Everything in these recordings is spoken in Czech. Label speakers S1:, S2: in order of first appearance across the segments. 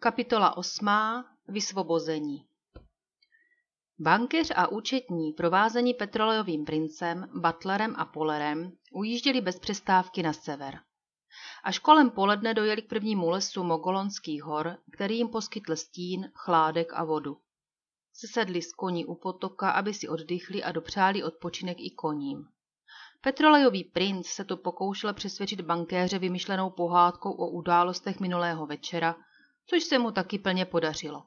S1: Kapitola 8. Vysvobození Bankéř a účetní, provázení petrolejovým princem, Butlerem a Polerem, ujížděli bez přestávky na sever. Až kolem poledne dojeli k prvnímu lesu Mogolonských hor, který jim poskytl stín, chládek a vodu. Sesedli z koní u potoka, aby si oddychli a dopřáli odpočinek i koním. Petrolejový princ se tu pokoušel přesvědčit bankéře vymyšlenou pohádkou o událostech minulého večera, což se mu taky plně podařilo.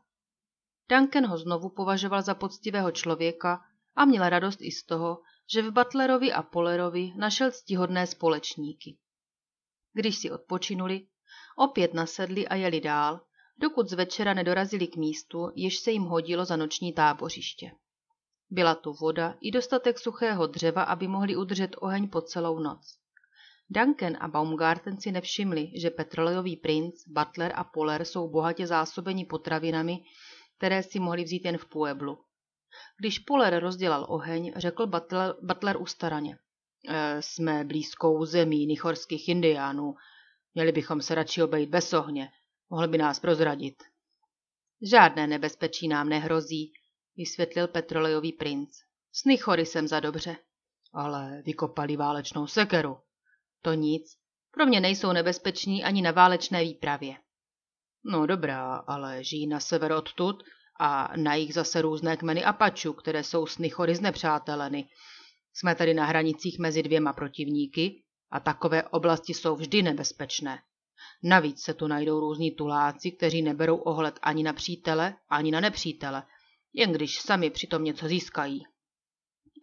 S1: Duncan ho znovu považoval za poctivého člověka a měl radost i z toho, že v Butlerovi a Polerovi našel ctihodné společníky. Když si odpočinuli, opět nasedli a jeli dál, dokud z večera nedorazili k místu, jež se jim hodilo za noční tábořiště. Byla tu voda i dostatek suchého dřeva, aby mohli udržet oheň po celou noc. Duncan a Baumgarten si nevšimli, že petrolejový princ, Butler a Poler jsou bohatě zásobeni potravinami, které si mohli vzít jen v Pueblu. Když Poler rozdělal oheň, řekl Butler, Butler ustaraně. E, jsme blízkou zemí nichorských indiánů. Měli bychom se radši obejít bez ohně. Mohl by nás prozradit. Žádné nebezpečí nám nehrozí, vysvětlil petrolejový princ. S Nichory jsem za dobře. Ale vykopali válečnou sekeru. To nic. Pro mě nejsou nebezpeční ani na válečné výpravě. No dobrá, ale žijí na sever odtud a na jich zase různé kmeny Apačů, které jsou s Nichory znepřáteleny. Jsme tedy na hranicích mezi dvěma protivníky a takové oblasti jsou vždy nebezpečné. Navíc se tu najdou různí tuláci, kteří neberou ohled ani na přítele, ani na nepřítele, jen když sami přitom něco získají.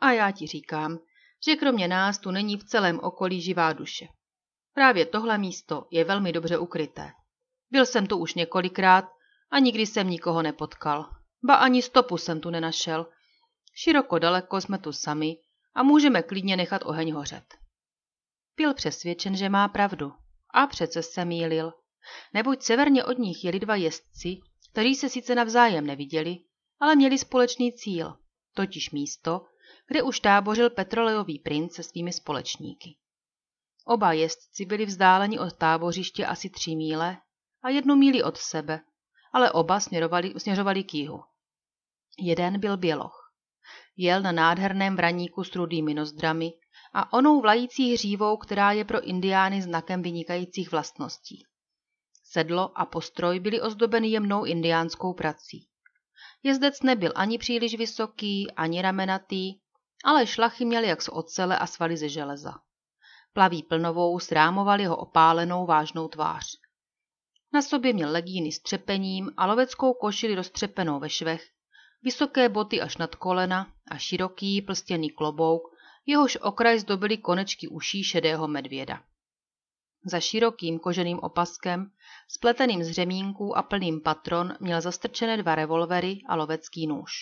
S1: A já ti říkám, že kromě nás tu není v celém okolí živá duše. Právě tohle místo je velmi dobře ukryté. Byl jsem tu už několikrát a nikdy jsem nikoho nepotkal. Ba ani stopu jsem tu nenašel. Široko daleko jsme tu sami a můžeme klidně nechat oheň hořet. Byl přesvědčen, že má pravdu. A přece se mýlil. Neboť severně od nich jeli dva jezdci, kteří se sice navzájem neviděli, ale měli společný cíl, totiž místo, kde už tábořil petrolejový princ se svými společníky. Oba jezdci byli vzdáleni od tábořiště asi tři míle a jednu míli od sebe, ale oba směrovali, směřovali k jihu. Jeden byl běloch. Jel na nádherném vraníku s rudými nozdrami a onou vlající hřívou, která je pro indiány znakem vynikajících vlastností. Sedlo a postroj byly ozdobeny jemnou indiánskou prací. Jezdec nebyl ani příliš vysoký, ani ramenatý, ale šlachy měl jak z ocele a svaly ze železa. Plaví plnovou srámoval jeho opálenou vážnou tvář. Na sobě měl legíny s třepením a loveckou košili roztřepenou ve švech, vysoké boty až nad kolena a široký plstěný klobouk, jehož okraj zdobily konečky uší šedého medvěda. Za širokým koženým opaskem, spleteným z řemínků a plným patron měl zastrčené dva revolvery a lovecký nůž.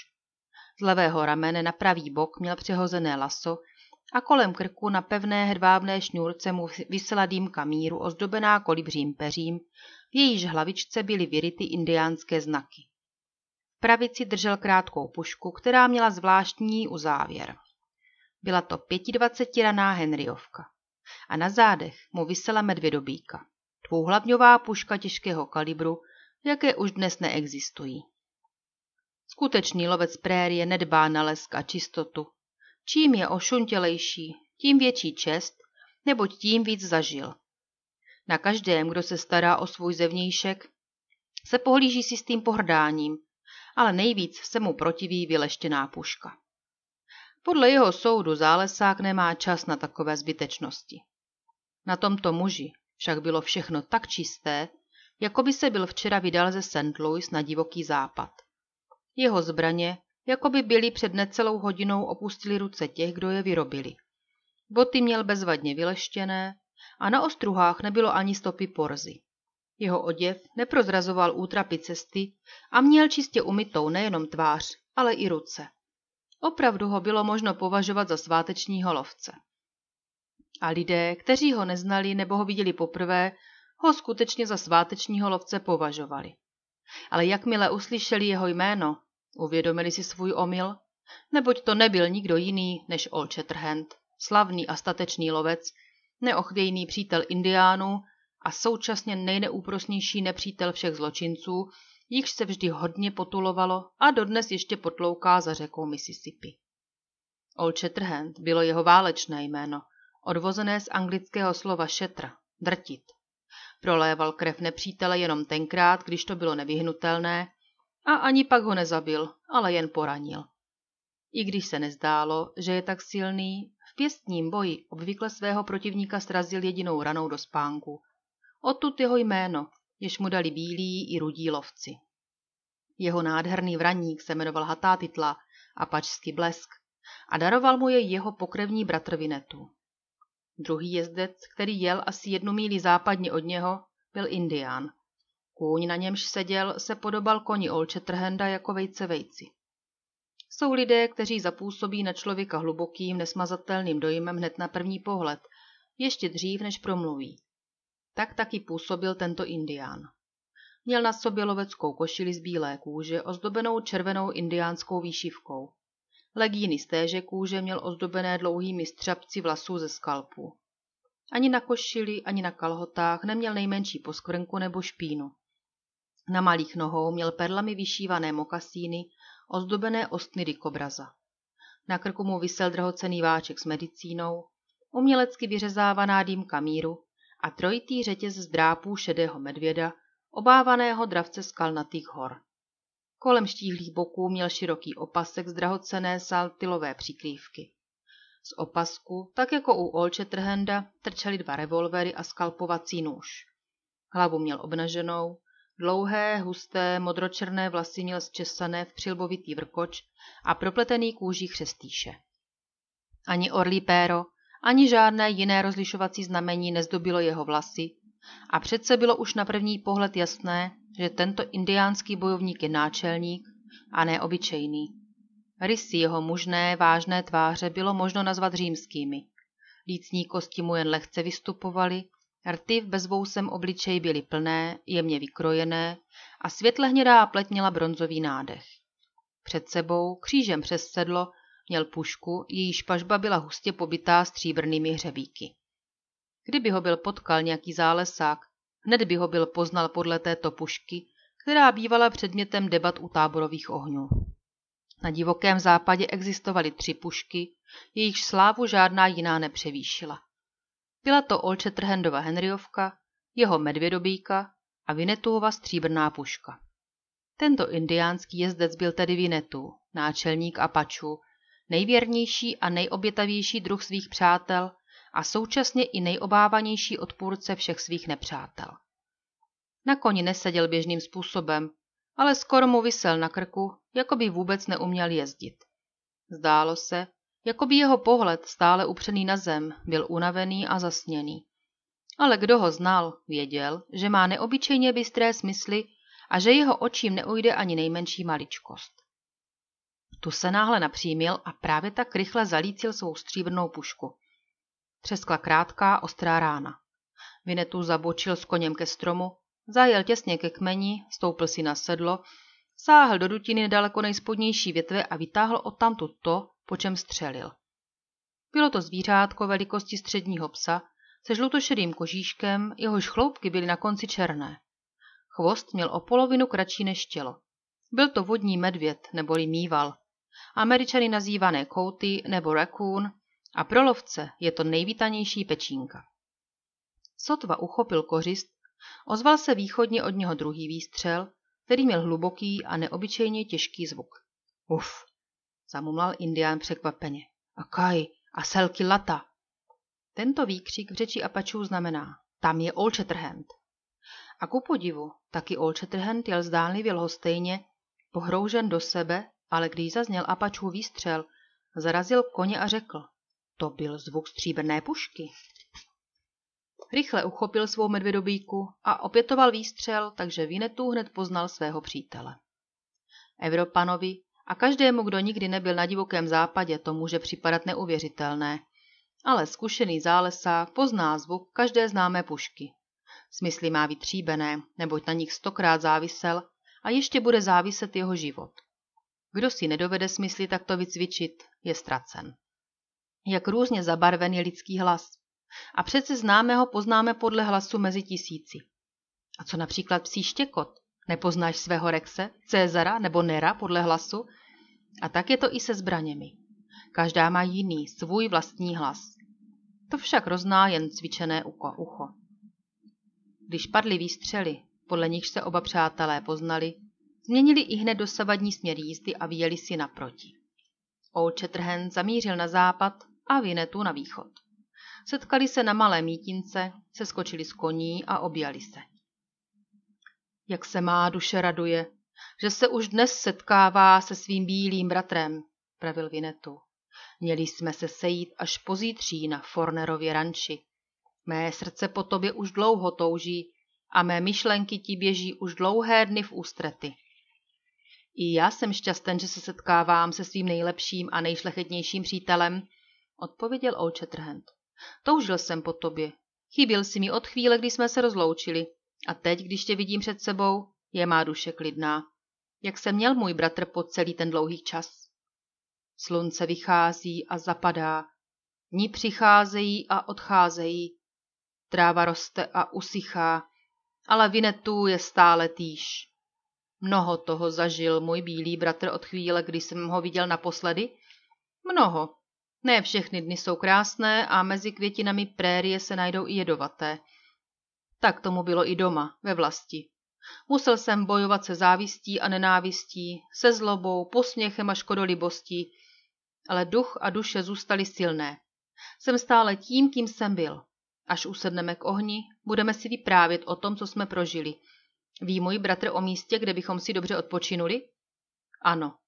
S1: Z levého ramene na pravý bok měl přehozené laso a kolem krku na pevné hedvábné šňůrce mu vysela dýmka míru ozdobená kolibřím peřím, v jejíž hlavičce byly vyryty indiánské znaky. V pravici držel krátkou pušku, která měla zvláštní uzávěr. Byla to pětidvacetiraná Henryovka. A na zádech mu vysela medvědobíka. Dvouhlavňová puška těžkého kalibru, jaké už dnes neexistují. Skutečný lovec prérie nedbá na lesk a čistotu. Čím je ošuntělejší, tím větší čest, neboť tím víc zažil. Na každém, kdo se stará o svůj zevnějšek, se pohlíží si s tím pohrdáním, ale nejvíc se mu protiví vyleštěná puška. Podle jeho soudu zálesák nemá čas na takové zbytečnosti. Na tomto muži však bylo všechno tak čisté, jako by se byl včera vydal ze St. Louis na divoký západ. Jeho zbraně, jako by byly před necelou hodinou opustili ruce těch, kdo je vyrobili. Boty měl bezvadně vyleštěné a na ostruhách nebylo ani stopy porzy. Jeho oděv neprozrazoval útrapy cesty a měl čistě umytou nejenom tvář, ale i ruce. Opravdu ho bylo možno považovat za svátečního lovce. A lidé, kteří ho neznali nebo ho viděli poprvé, ho skutečně za svátečního lovce považovali. Ale jakmile uslyšeli jeho jméno, uvědomili si svůj omyl, neboť to nebyl nikdo jiný než Old Shatterhand, slavný a statečný lovec, neochvějný přítel indiánů a současně nejneúprosnější nepřítel všech zločinců, jichž se vždy hodně potulovalo a dodnes ještě potlouká za řekou Mississippi. Old Shatterhand bylo jeho válečné jméno, odvozené z anglického slova šetr, drtit. Proléval krev nepřítele jenom tenkrát, když to bylo nevyhnutelné, a ani pak ho nezabil, ale jen poranil. I když se nezdálo, že je tak silný, v pěstním boji obvykle svého protivníka srazil jedinou ranou do spánku. Odtud jeho jméno, jež mu dali bílí i rudí lovci. Jeho nádherný vraník se jmenoval Hatátitla a pačský blesk a daroval mu jej jeho pokrevní bratr Vinetu. Druhý jezdec, který jel asi jednu míli západně od něho, byl Indián. Kůň, na němž seděl, se podobal koni Olčetrhenda jako vejce vejci. Jsou lidé, kteří zapůsobí na člověka hlubokým, nesmazatelným dojmem hned na první pohled, ještě dřív, než promluví. Tak taky působil tento indián. Měl na sobě loveckou košili z bílé kůže, ozdobenou červenou indiánskou výšivkou. Legíny z téže kůže měl ozdobené dlouhými střapci vlasů ze skalpu. Ani na košili, ani na kalhotách neměl nejmenší poskvrnku nebo špínu. Na malých nohou měl perlami vyšívané mokasíny, ozdobené ostny dykobraza. Na krku mu vysel drahocený váček s medicínou, umělecky vyřezávaná dýmka míru a trojitý řetěz z drápů šedého medvěda, obávaného dravce skalnatých hor. Kolem štíhlých boků měl široký opasek z drahocené saltilové přikrývky. Z opasku, tak jako u Olče Trhenda, trčely dva revolvery a skalpovací nůž. Hlavu měl obnaženou, dlouhé, husté, modročerné vlasy měl zčesané v přilbovitý vrkoč a propletený kůží chřestýše. Ani orlí péro, ani žádné jiné rozlišovací znamení nezdobilo jeho vlasy a přece bylo už na první pohled jasné, že tento indiánský bojovník je náčelník a ne obyčejný. Rysy jeho mužné, vážné tváře bylo možno nazvat římskými. Lícní kosti mu jen lehce vystupovaly, rty v bezvousem obličeji byly plné, jemně vykrojené a světle hnědá pleť měla bronzový nádech. Před sebou, křížem přes sedlo, měl pušku, jejíž pažba byla hustě pobytá stříbrnými hřebíky. Kdyby ho byl potkal nějaký zálesák, hned by ho byl poznal podle této pušky, která bývala předmětem debat u táborových ohňů. Na divokém západě existovaly tři pušky, jejichž slávu žádná jiná nepřevýšila. Byla to Olče Trhendova Henryovka, jeho medvědobíka a Vinetuova stříbrná puška. Tento indiánský jezdec byl tedy Vinetu, náčelník Apačů, nejvěrnější a nejobětavější druh svých přátel a současně i nejobávanější odpůrce všech svých nepřátel. Na koni neseděl běžným způsobem, ale skoro mu vysel na krku, jako by vůbec neuměl jezdit. Zdálo se, jako by jeho pohled stále upřený na zem byl unavený a zasněný. Ale kdo ho znal, věděl, že má neobyčejně bystré smysly a že jeho očím neujde ani nejmenší maličkost. Tu se náhle napřímil a právě tak rychle zalícil svou stříbrnou pušku. Třeskla krátká, ostrá rána. Vinetu zabočil s koněm ke stromu, zajel těsně ke kmeni, stoupil si na sedlo, sáhl do dutiny daleko nejspodnější větve a vytáhl odtamtud to, po čem střelil. Bylo to zvířátko velikosti středního psa se žlutošedým kožíškem, jehož chloupky byly na konci černé. Chvost měl o polovinu kratší než tělo. Byl to vodní medvěd, neboli mýval. Američany nazývané kouty nebo raccoon a pro lovce je to nejvítanější pečínka. Sotva uchopil kořist, ozval se východně od něho druhý výstřel, který měl hluboký a neobyčejně těžký zvuk. Uf, zamumlal indián překvapeně. A kaj, a selky lata. Tento výkřik v řeči Apačů znamená, tam je Old Shatterhand. A ku podivu, taky Old Shatterhand jel zdánlivě lhostejně, pohroužen do sebe, ale když zazněl Apačů výstřel, zarazil koně a řekl, to byl zvuk stříbrné pušky. Rychle uchopil svou medvědobíku a opětoval výstřel, takže Vinetu hned poznal svého přítele. Evropanovi a každému, kdo nikdy nebyl na divokém západě, to může připadat neuvěřitelné. Ale zkušený zálesák pozná zvuk každé známé pušky. Smysly má vytříbené, neboť na nich stokrát závisel a ještě bude záviset jeho život. Kdo si nedovede smysly takto vycvičit, je ztracen. Jak různě zabarven je lidský hlas. A přece známého poznáme podle hlasu mezi tisíci. A co například psí štěkot? Nepoznáš svého Rexe, Cezara nebo Nera podle hlasu? A tak je to i se zbraněmi. Každá má jiný, svůj vlastní hlas. To však rozná jen cvičené uko, ucho. Když padly výstřely, podle nich se oba přátelé poznali, změnili i hned dosavadní směr jízdy a vyjeli si naproti. Old Shatterhand zamířil na západ a Vinetu na východ. Setkali se na malé mítince, seskočili z koní a objali se. Jak se má duše raduje, že se už dnes setkává se svým bílým bratrem, pravil Vinetu. Měli jsme se sejít až pozítří na Fornerově ranči. Mé srdce po tobě už dlouho touží a mé myšlenky ti běží už dlouhé dny v ústrety. I já jsem šťasten, že se setkávám se svým nejlepším a nejšlechetnějším přítelem, odpověděl Old Shatterhand. Toužil jsem po tobě. Chyběl si mi od chvíle, kdy jsme se rozloučili. A teď, když tě vidím před sebou, je má duše klidná. Jak se měl můj bratr po celý ten dlouhý čas? Slunce vychází a zapadá. Dní přicházejí a odcházejí. Tráva roste a usychá, ale Vinetu je stále týž. Mnoho toho zažil můj bílý bratr od chvíle, kdy jsem ho viděl naposledy. Mnoho. Ne všechny dny jsou krásné a mezi květinami prérie se najdou i jedovaté. Tak tomu bylo i doma, ve vlasti. Musel jsem bojovat se závistí a nenávistí, se zlobou, posměchem a škodolibostí, ale duch a duše zůstaly silné. Jsem stále tím, kým jsem byl. Až usedneme k ohni, budeme si vyprávět o tom, co jsme prožili. Ví můj bratr o místě, kde bychom si dobře odpočinuli? Ano.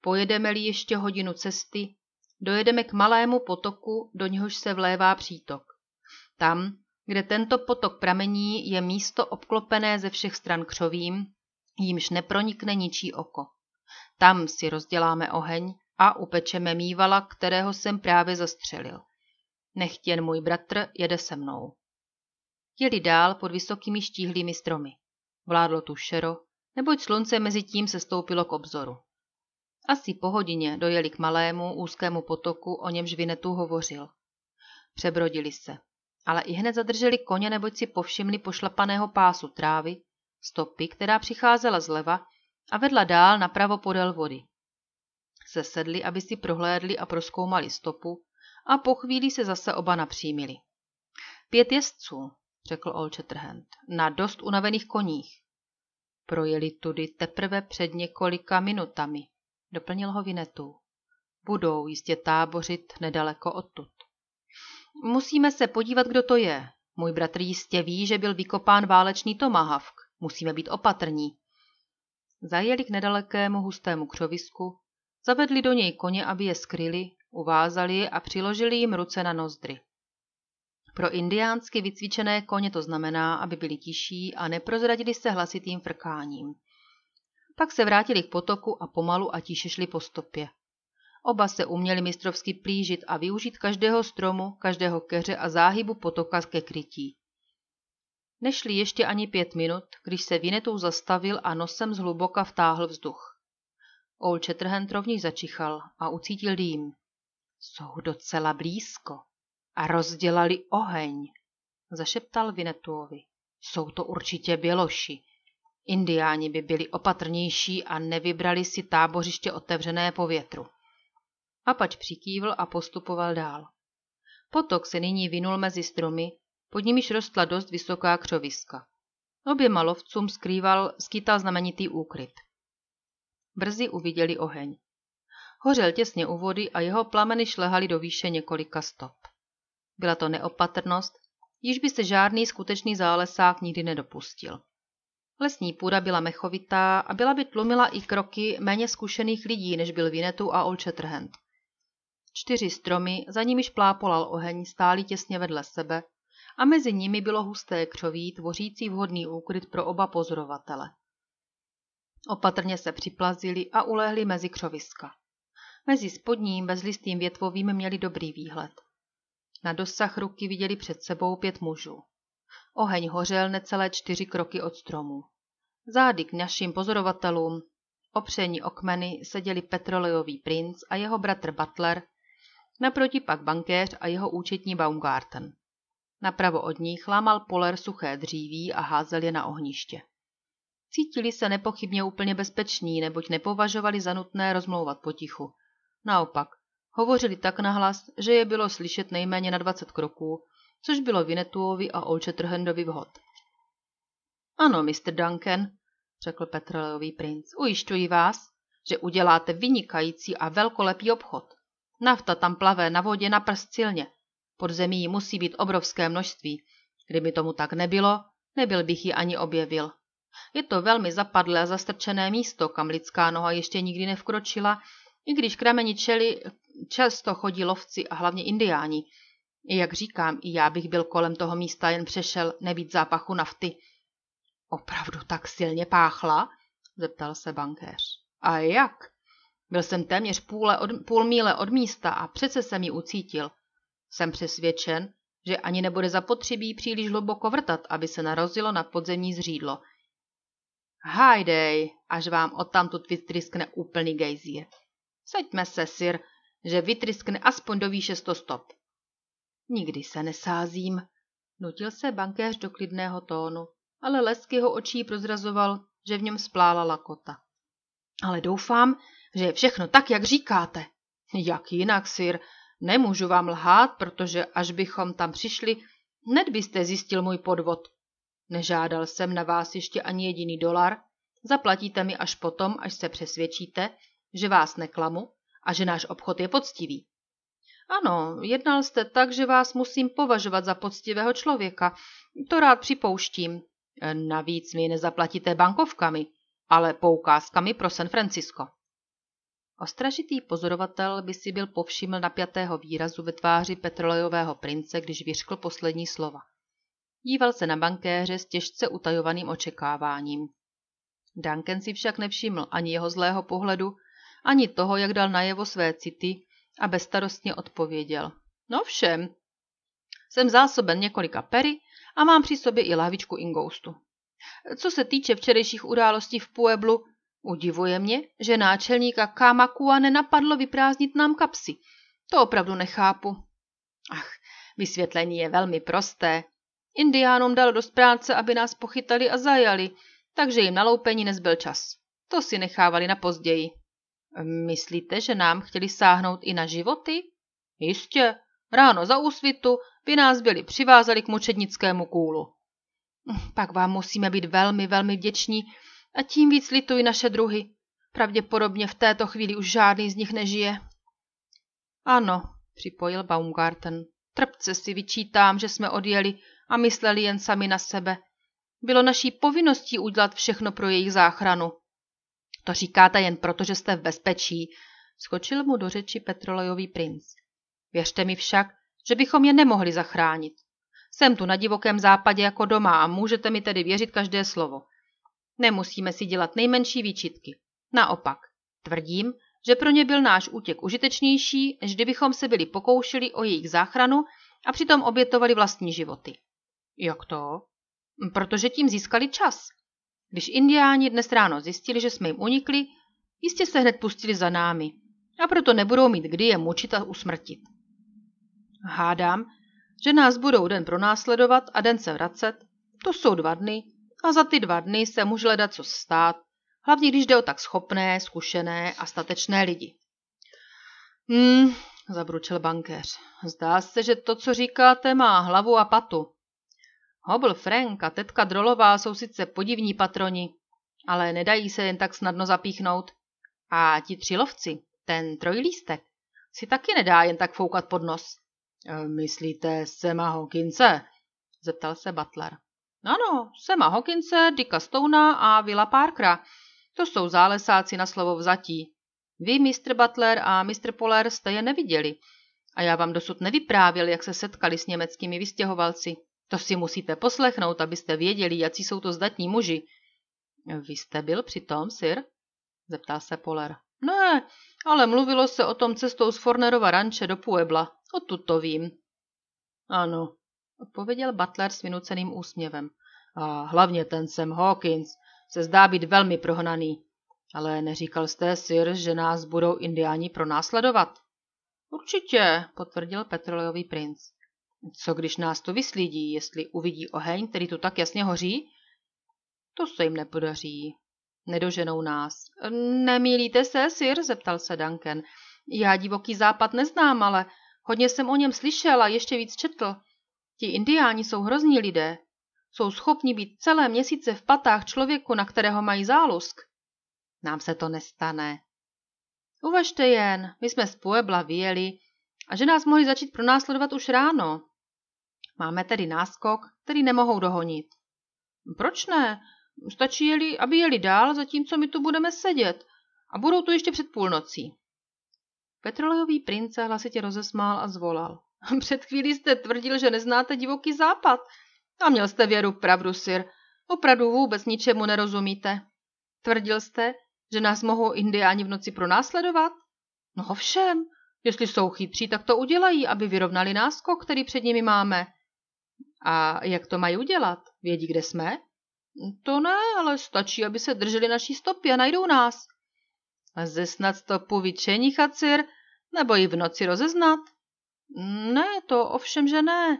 S1: Pojedeme-li ještě hodinu cesty, dojedeme k malému potoku, do něhož se vlévá přítok. Tam, kde tento potok pramení, je místo obklopené ze všech stran křovím, jímž nepronikne ničí oko. Tam si rozděláme oheň a upečeme mývala, kterého jsem právě zastřelil. Nechť jen můj bratr jede se mnou. Jeli dál pod vysokými štíhlými stromy. Vládlo tu šero, neboť slunce mezi tím se stoupilo k obzoru. Asi po hodině dojeli k malému úzkému potoku, o němž Vinetu hovořil. Přebrodili se, ale i hned zadrželi koně, neboť si povšimli pošlapaného pásu trávy, stopy, která přicházela zleva a vedla dál napravo podél vody. Sesedli, aby si prohlédli a proskoumali stopu a po chvíli se zase oba napřímili. Pět jezdců, řekl Old na dost unavených koních. Projeli tudy teprve před několika minutami, doplnil ho Vinetu. Budou jistě tábořit nedaleko odtud. Musíme se podívat, kdo to je. Můj bratr jistě ví, že byl vykopán válečný tomahavk. Musíme být opatrní. Zajeli k nedalekému hustému křovisku, zavedli do něj koně, aby je skryli, uvázali je a přiložili jim ruce na nozdry. Pro indiánsky vycvičené koně to znamená, aby byli tiší a neprozradili se hlasitým frkáním. Pak se vrátili k potoku a pomalu a tiše šli po stopě. Oba se uměli mistrovsky plížit a využít každého stromu, každého keře a záhybu potoka ke krytí. Nešli ještě ani pět minut, když se Vinetou zastavil a nosem zhluboka vtáhl vzduch. Old Shatterhand rovněž začichal a ucítil dým. Jsou docela blízko a rozdělali oheň, zašeptal Vinetuovi. Jsou to určitě běloši. Indiáni by byli opatrnější a nevybrali si tábořiště otevřené po větru. Apač přikývl a postupoval dál. Potok se nyní vinul mezi stromy, pod nimiž rostla dost vysoká křoviska. Oběma lovcům skrýval, skýtal znamenitý úkryt. Brzy uviděli oheň. Hořel těsně u vody a jeho plameny šlehaly do výše několika stop. Byla to neopatrnost, již by se žádný skutečný zálesák nikdy nedopustil. Lesní půda byla mechovitá a byla by tlumila i kroky méně zkušených lidí, než byl Vinetu a Shatterhand. Čtyři stromy, za nimiž plápolal oheň, stály těsně vedle sebe a mezi nimi bylo husté křoví, tvořící vhodný úkryt pro oba pozorovatele. Opatrně se připlazili a ulehli mezi křoviska. Mezi spodním bezlistým větvovým měli dobrý výhled. Na dosah ruky viděli před sebou pět mužů. Oheň hořel necelé čtyři kroky od stromů. Zády k našim pozorovatelům, opření okmeny, seděli petrolejový princ a jeho bratr Butler, naproti pak bankéř a jeho účetní Baumgarten. Napravo od ní chlámal poler suché dříví a házel je na ohniště. Cítili se nepochybně úplně bezpeční, neboť nepovažovali za nutné rozmlouvat potichu. Naopak, hovořili tak nahlas, že je bylo slyšet nejméně na 20 kroků, což bylo Vinetuovi a Olčetrhendovi vhod. Ano, Mr. Duncan, řekl petroleový princ, ujišťuji vás, že uděláte vynikající a velkolepý obchod. Nafta tam plavé na vodě na prst silně. Pod zemí musí být obrovské množství. Kdyby tomu tak nebylo, nebyl bych ji ani objevil. Je to velmi zapadlé a zastrčené místo, kam lidská noha ještě nikdy nevkročila, i když k rameni čeli často chodí lovci a hlavně indiáni. Jak říkám, i já bych byl kolem toho místa jen přešel nebýt zápachu nafty. Opravdu tak silně páchla? zeptal se bankéř. A jak? Byl jsem téměř půle od, půl míle od místa a přece jsem ji ucítil. Jsem přesvědčen, že ani nebude zapotřebí příliš hluboko vrtat, aby se narozilo na podzemní zřídlo. Hajdej, až vám odtamtud vytryskne úplný gejzír. Seďme se, sir, že vytryskne aspoň do výše sto stop. Nikdy se nesázím, nutil se bankéř do klidného tónu, ale lesk jeho očí prozrazoval, že v něm splála lakota. Ale doufám, že je všechno tak, jak říkáte. Jak jinak, sir, nemůžu vám lhát, protože až bychom tam přišli, hned byste zjistil můj podvod. Nežádal jsem na vás ještě ani jediný dolar, zaplatíte mi až potom, až se přesvědčíte, že vás neklamu a že náš obchod je poctivý. Ano, jednal jste tak, že vás musím považovat za poctivého člověka. To rád připouštím. Navíc mi nezaplatíte bankovkami, ale poukázkami pro San Francisco. Ostražitý pozorovatel by si byl povšiml napjatého výrazu ve tváři petrolejového prince, když vyřkl poslední slova. Díval se na bankéře s těžce utajovaným očekáváním. Duncan si však nevšiml ani jeho zlého pohledu, ani toho, jak dal najevo své city a bezstarostně odpověděl. No všem, jsem zásoben několika pery a mám při sobě i lahvičku ingoustu. Co se týče včerejších událostí v Pueblu, udivuje mě, že náčelníka Kamakua nenapadlo vyprázdnit nám kapsy. To opravdu nechápu. Ach, vysvětlení je velmi prosté. Indiánům dalo dost práce, aby nás pochytali a zajali, takže jim na loupení nezbyl čas. To si nechávali na později. Myslíte, že nám chtěli sáhnout i na životy? Jistě. Ráno za úsvitu by nás byli přivázali k mučednickému kůlu. Pak vám musíme být velmi, velmi vděční a tím víc litují naše druhy. Pravděpodobně v této chvíli už žádný z nich nežije. Ano, připojil Baumgarten. Trpce si vyčítám, že jsme odjeli a mysleli jen sami na sebe. Bylo naší povinností udělat všechno pro jejich záchranu. To říkáte jen proto, že jste v bezpečí, skočil mu do řeči petrolejový princ. Věřte mi však, že bychom je nemohli zachránit. Jsem tu na divokém západě jako doma a můžete mi tedy věřit každé slovo. Nemusíme si dělat nejmenší výčitky. Naopak, tvrdím, že pro ně byl náš útěk užitečnější, než kdybychom se byli pokoušeli o jejich záchranu a přitom obětovali vlastní životy. Jak to? Protože tím získali čas. Když indiáni dnes ráno zjistili, že jsme jim unikli, jistě se hned pustili za námi a proto nebudou mít kdy je mučit a usmrtit. Hádám, že nás budou den pronásledovat a den se vracet, to jsou dva dny a za ty dva dny se může hledat co stát, hlavně když jde o tak schopné, zkušené a statečné lidi. Hmm, zabručil bankéř. Zdá se, že to, co říkáte, má hlavu a patu. Hobl Frank a tetka Drolová jsou sice podivní patroni, ale nedají se jen tak snadno zapíchnout. A ti tři lovci, ten trojlístek, si taky nedá jen tak foukat pod nos. Myslíte Sema Hawkinse? zeptal se Butler. Ano, Sema Hawkinse, Dicka Stona a Villa Parkera. To jsou zálesáci na slovo vzatí. Vy, Mr. Butler a Mr. Poller, jste je neviděli. A já vám dosud nevyprávěl, jak se setkali s německými vystěhovalci. To si musíte poslechnout, abyste věděli, jaký jsou to zdatní muži. Vy jste byl při tom, sir? Zeptal se Poler. Ne, ale mluvilo se o tom cestou z Fornerova ranče do Puebla. Odtud to vím. Ano, odpověděl Butler s vynuceným úsměvem. A hlavně ten Sam Hawkins se zdá být velmi prohnaný. Ale neříkal jste, sir, že nás budou indiáni pronásledovat? Určitě, potvrdil petrolejový princ. Co když nás to vyslídí, jestli uvidí oheň, který tu tak jasně hoří? To se jim nepodaří. Nedoženou nás. Nemýlíte se, sir? zeptal se Duncan. Já divoký západ neznám, ale hodně jsem o něm slyšel a ještě víc četl. Ti indiáni jsou hrozní lidé. Jsou schopni být celé měsíce v patách člověku, na kterého mají zálusk. Nám se to nestane. Uvažte jen, my jsme z Puebla vyjeli a že nás mohli začít pronásledovat už ráno. Máme tedy náskok, který nemohou dohonit. Proč ne? Stačí, jeli, aby jeli dál, zatímco my tu budeme sedět. A budou tu ještě před půlnocí. Petrolejový prince hlasitě rozesmál a zvolal. Před chvílí jste tvrdil, že neznáte divoký západ. A měl jste věru pravdu, sir. Opravdu vůbec ničemu nerozumíte. Tvrdil jste, že nás mohou indiáni v noci pronásledovat? No ovšem, jestli jsou chytří, tak to udělají, aby vyrovnali náskok, který před nimi máme. A jak to mají udělat? Vědí, kde jsme? To ne, ale stačí, aby se drželi naší stopy a najdou nás. Lze snad stopu vyčenichat, sir, nebo ji v noci rozeznat? Ne, to ovšem, že ne.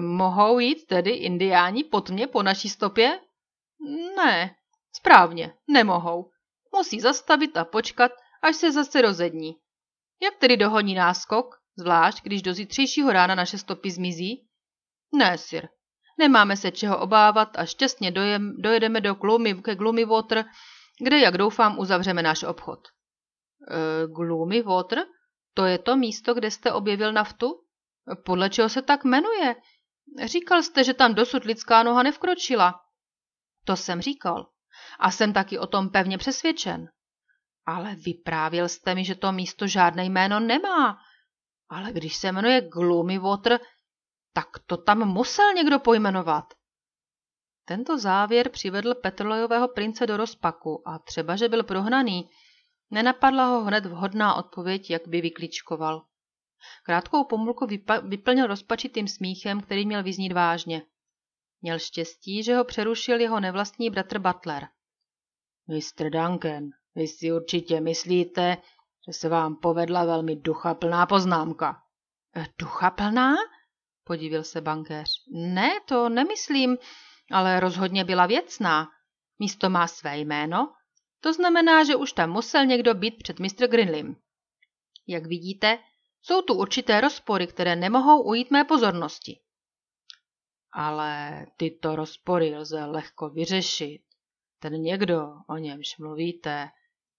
S1: Mohou jít tedy indiáni pod mě po naší stopě? Ne, správně, nemohou. Musí zastavit a počkat, až se zase rozední. Jak tedy dohoní náskok, zvlášť když do zítřejšího rána naše stopy zmizí? Ne, sir, Nemáme se čeho obávat a šťastně dojem, dojedeme do Gloomy, ke Gloomy Water, kde, jak doufám, uzavřeme náš obchod. E, Gloomy Water? To je to místo, kde jste objevil naftu? Podle čeho se tak jmenuje? Říkal jste, že tam dosud lidská noha nevkročila. To jsem říkal. A jsem taky o tom pevně přesvědčen. Ale vyprávěl jste mi, že to místo žádné jméno nemá. Ale když se jmenuje Gloomy Water, tak to tam musel někdo pojmenovat. Tento závěr přivedl petrolejového prince do rozpaku a třeba, že byl prohnaný, nenapadla ho hned vhodná odpověď, jak by vykličkoval. Krátkou pomluku vyplnil rozpačitým smíchem, který měl vyznít vážně. Měl štěstí, že ho přerušil jeho nevlastní bratr Butler. Mr. Duncan, vy si určitě myslíte, že se vám povedla velmi duchaplná poznámka. Duchaplná? podivil se bankéř. Ne, to nemyslím, ale rozhodně byla věcná. Místo má své jméno, to znamená, že už tam musel někdo být před Mr. Grinlim. Jak vidíte, jsou tu určité rozpory, které nemohou ujít mé pozornosti. Ale tyto rozpory lze lehko vyřešit. Ten někdo, o němž mluvíte,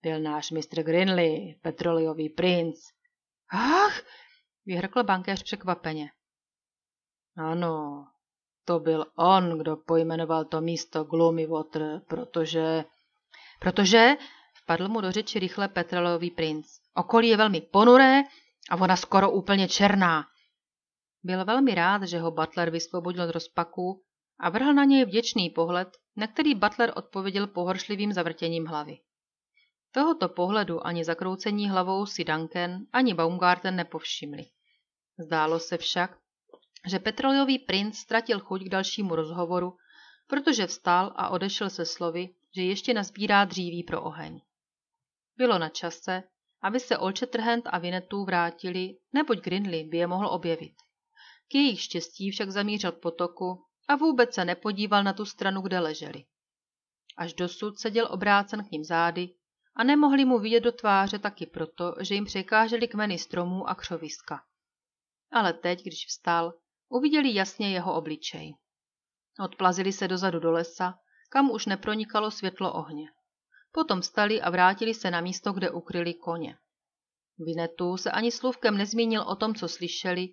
S1: byl náš Mr. Grinley, petroleový princ. Ach, vyhrkl bankéř překvapeně. Ano, to byl on, kdo pojmenoval to místo Gloomy Water, protože... Protože, vpadl mu do řeči rychle petrolový princ. Okolí je velmi ponuré a ona skoro úplně černá. Byl velmi rád, že ho Butler vysvobodil z rozpaku a vrhl na něj vděčný pohled, na který Butler odpověděl pohoršlivým zavrtěním hlavy. Tohoto pohledu ani zakroucení hlavou si Duncan, ani Baumgarten nepovšimli. Zdálo se však, že petrolejový princ ztratil chuť k dalšímu rozhovoru, protože vstal a odešel se slovy, že ještě nazbírá dříví pro oheň. Bylo na čase, aby se Olčetrhent a Vinetu vrátili, neboť Grinley by je mohl objevit. K jejich štěstí však zamířil k potoku a vůbec se nepodíval na tu stranu, kde leželi. Až dosud seděl obrácen k ním zády a nemohli mu vidět do tváře taky proto, že jim překáželi kmeny stromů a křoviska. Ale teď, když vstal, Uviděli jasně jeho obličej. Odplazili se dozadu do lesa, kam už nepronikalo světlo ohně. Potom stali a vrátili se na místo, kde ukryli koně. Vinetu se ani slůvkem nezmínil o tom, co slyšeli,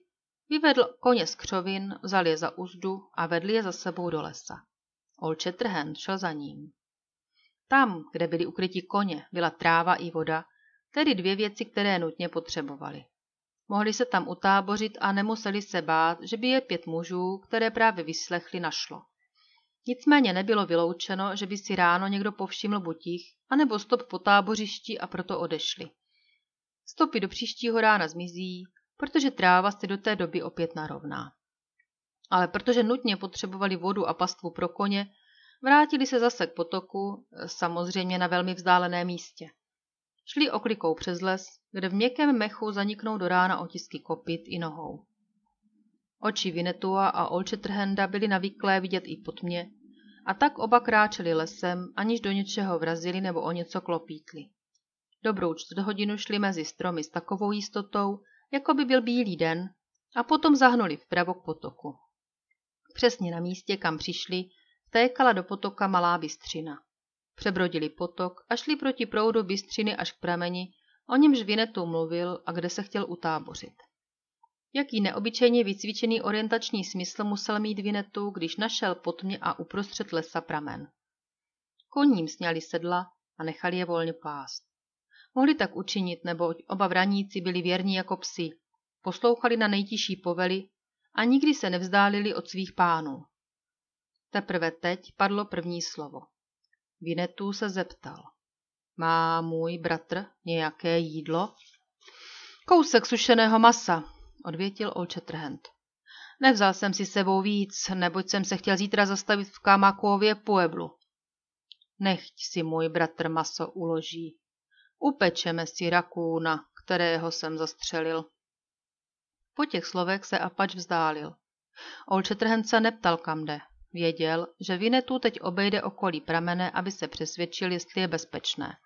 S1: vyvedl koně z křovin, vzal je za úzdu a vedl je za sebou do lesa. Olče Trhen šel za ním. Tam, kde byli ukryti koně, byla tráva i voda, tedy dvě věci, které nutně potřebovali. Mohli se tam utábořit a nemuseli se bát, že by je pět mužů, které právě vyslechli, našlo. Nicméně nebylo vyloučeno, že by si ráno někdo povšiml buď jich, anebo stop po tábořišti a proto odešli. Stopy do příštího rána zmizí, protože tráva se do té doby opět narovná. Ale protože nutně potřebovali vodu a pastvu pro koně, vrátili se zase k potoku, samozřejmě na velmi vzdáleném místě. Šli oklikou přes les, kde v měkkém mechu zaniknou do rána otisky kopit i nohou. Oči Vinetua a Olčetrhenda byly navyklé vidět i pod mě, a tak oba kráčeli lesem, aniž do něčeho vrazili nebo o něco klopítli. Dobrou čtvrt hodinu šli mezi stromy s takovou jistotou, jako by byl bílý den, a potom zahnuli vpravo k potoku. Přesně na místě, kam přišli, vtékala do potoka malá bystřina. Přebrodili potok a šli proti proudu bystřiny až k prameni, o němž Vinetu mluvil a kde se chtěl utábořit. Jaký neobyčejně vycvičený orientační smysl musel mít Vinetu, když našel pod mě a uprostřed lesa pramen. Koním sněli sedla a nechali je volně pást. Mohli tak učinit, neboť oba vraníci byli věrní jako psi, poslouchali na nejtižší povely a nikdy se nevzdálili od svých pánů. Teprve teď padlo první slovo. Vinetu se zeptal. Má můj bratr nějaké jídlo? Kousek sušeného masa, odvětil Olčetrhent. Nevzal jsem si sebou víc, neboť jsem se chtěl zítra zastavit v Kamakově Pueblu. Nechť si můj bratr maso uloží. Upečeme si rakůna, kterého jsem zastřelil. Po těch slovech se Apač vzdálil. Olčetrhent se neptal, kam jde. Věděl, že Vinetu teď obejde okolí pramene, aby se přesvědčil, jestli je bezpečné.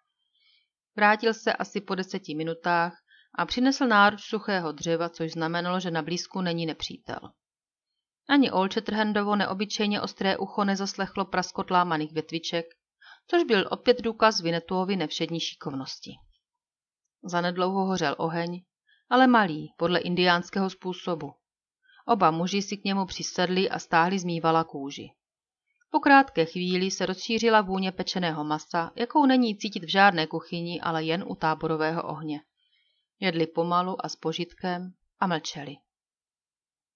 S1: Vrátil se asi po deseti minutách a přinesl náruč suchého dřeva, což znamenalo, že na blízku není nepřítel. Ani Olčetrhendovo neobyčejně ostré ucho nezaslechlo praskot lámaných větviček, což byl opět důkaz Vinetuovi nevšední šikovnosti. Zanedlouho hořel oheň, ale malý, podle indiánského způsobu. Oba muži si k němu přisedli a stáhli zmývala kůži. Po krátké chvíli se rozšířila vůně pečeného masa, jakou není cítit v žádné kuchyni, ale jen u táborového ohně. Jedli pomalu a s požitkem a mlčeli.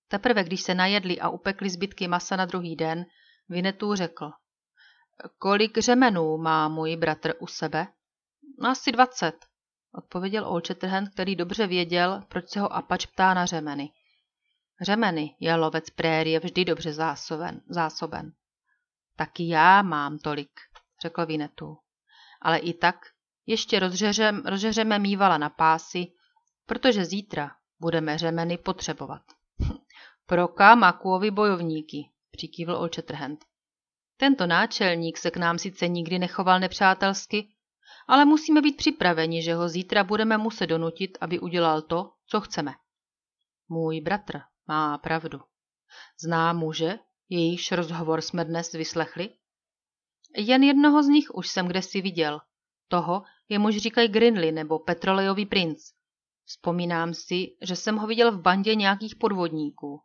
S1: Teprve když se najedli a upekli zbytky masa na druhý den, Vinetů řekl. Kolik řemenů má můj bratr u sebe? Asi dvacet, odpověděl Olčetrhen, který dobře věděl, proč se ho Apač ptá na řemeny. Řemeny je lovec prérie vždy dobře zásoben. zásoben. Taky já mám tolik, řekl Vinetu. Ale i tak ještě rozřeřem, rozřeřeme mývala na pásy, protože zítra budeme řemeny potřebovat. Pro Kamakuovi bojovníky, přikývl Olčetrhent. Tento náčelník se k nám sice nikdy nechoval nepřátelsky, ale musíme být připraveni, že ho zítra budeme muset donutit, aby udělal to, co chceme. Můj bratr má pravdu. Zná muže, jejíž rozhovor jsme dnes vyslechli? Jen jednoho z nich už jsem kdesi viděl. Toho, jemuž říkají Grinley nebo Petrolejový princ. Vzpomínám si, že jsem ho viděl v bandě nějakých podvodníků.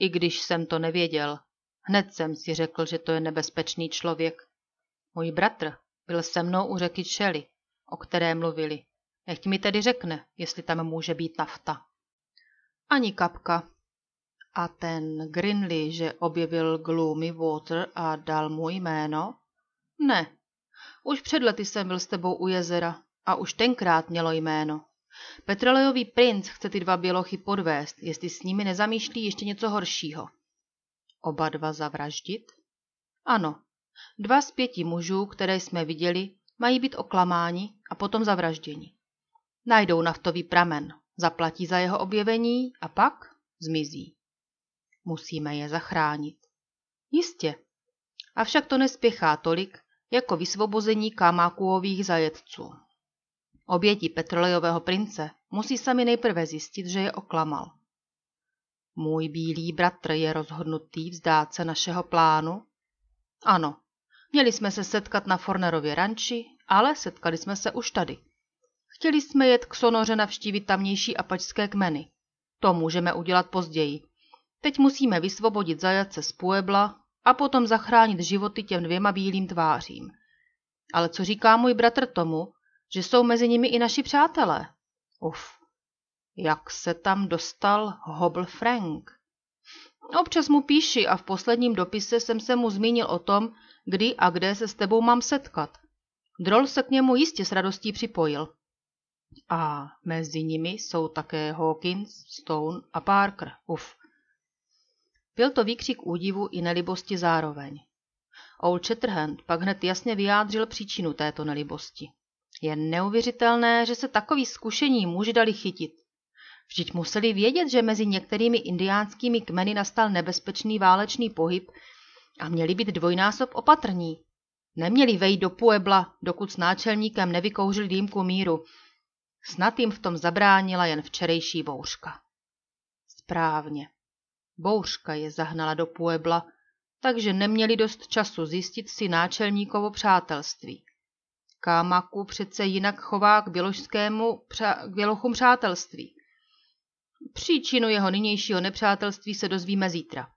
S1: I když jsem to nevěděl, hned jsem si řekl, že to je nebezpečný člověk. Můj bratr byl se mnou u řeky Čely, o které mluvili. Nechť mi tedy řekne, jestli tam může být nafta. Ani kapka. A ten Grinley, že objevil Gloomy Water a dal mu jméno? Ne. Už před lety jsem byl s tebou u jezera a už tenkrát mělo jméno. Petrolejový princ chce ty dva bělochy podvést, jestli s nimi nezamýšlí ještě něco horšího. Oba dva zavraždit? Ano, dva z pěti mužů, které jsme viděli, mají být oklamáni a potom zavražděni. Najdou naftový pramen, zaplatí za jeho objevení a pak zmizí. Musíme je zachránit. Jistě. Avšak to nespěchá tolik, jako vysvobození Kamákuových zajetců. Oběti petrolejového prince musí sami nejprve zjistit, že je oklamal. Můj bílý bratr je rozhodnutý vzdát se našeho plánu? Ano, měli jsme se setkat na Fornerově ranči, ale setkali jsme se už tady. Chtěli jsme jet k Sonoře navštívit tamnější apačské kmeny. To můžeme udělat později. Teď musíme vysvobodit zajatce z Puebla a potom zachránit životy těm dvěma bílým tvářím. Ale co říká můj bratr tomu, že jsou mezi nimi i naši přátelé? Uf, jak se tam dostal Hobble Frank? Občas mu píši a v posledním dopise jsem se mu zmínil o tom, kdy a kde se s tebou mám setkat. Droll se k němu jistě s radostí připojil. A mezi nimi jsou také Hawkins, Stone a Parker. Uf. Byl to výkřik údivu i nelibosti zároveň. Old Shatterhand pak hned jasně vyjádřil příčinu této nelibosti. Je neuvěřitelné, že se takový zkušení muži dali chytit. Vždyť museli vědět, že mezi některými indiánskými kmeny nastal nebezpečný válečný pohyb a měli být dvojnásob opatrní. Neměli vejít do Puebla, dokud s náčelníkem nevykouřil dýmku míru. Snad jim v tom zabránila jen včerejší bouřka. Správně. Bouřka je zahnala do Puebla, takže neměli dost času zjistit si náčelníkovo přátelství. Kámaku přece jinak chová k, běložskému, k bělochům přátelství. Příčinu jeho nynějšího nepřátelství se dozvíme zítra.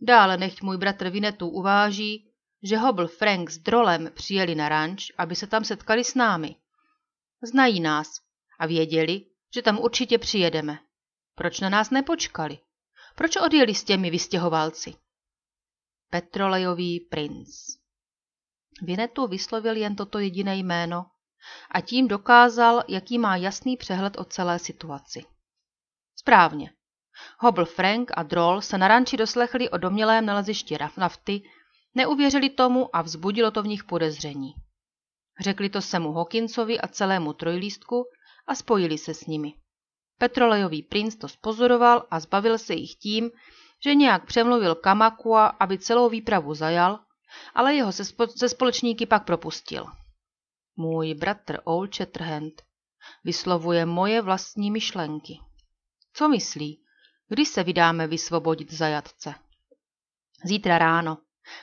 S1: Dále nechť můj bratr Vinetu uváží, že Hobl Frank s Drolem přijeli na ranč, aby se tam setkali s námi. Znají nás a věděli, že tam určitě přijedeme. Proč na nás nepočkali? Proč odjeli s těmi vystěhovalci? Petrolejový princ. Vinetu vyslovil jen toto jediné jméno a tím dokázal, jaký má jasný přehled o celé situaci. Správně. Hobble Frank a Droll se na ranči doslechli o domělém nalezišti nafty, neuvěřili tomu a vzbudilo to v nich podezření. Řekli to semu Hawkinsovi a celému trojlístku a spojili se s nimi. Petrolejový princ to spozoroval a zbavil se jich tím, že nějak přemluvil Kamakua, aby celou výpravu zajal, ale jeho se, spo- se společníky pak propustil. Můj bratr Old Shatterhand vyslovuje moje vlastní myšlenky. Co myslí? Kdy se vydáme vysvobodit zajatce? Zítra ráno.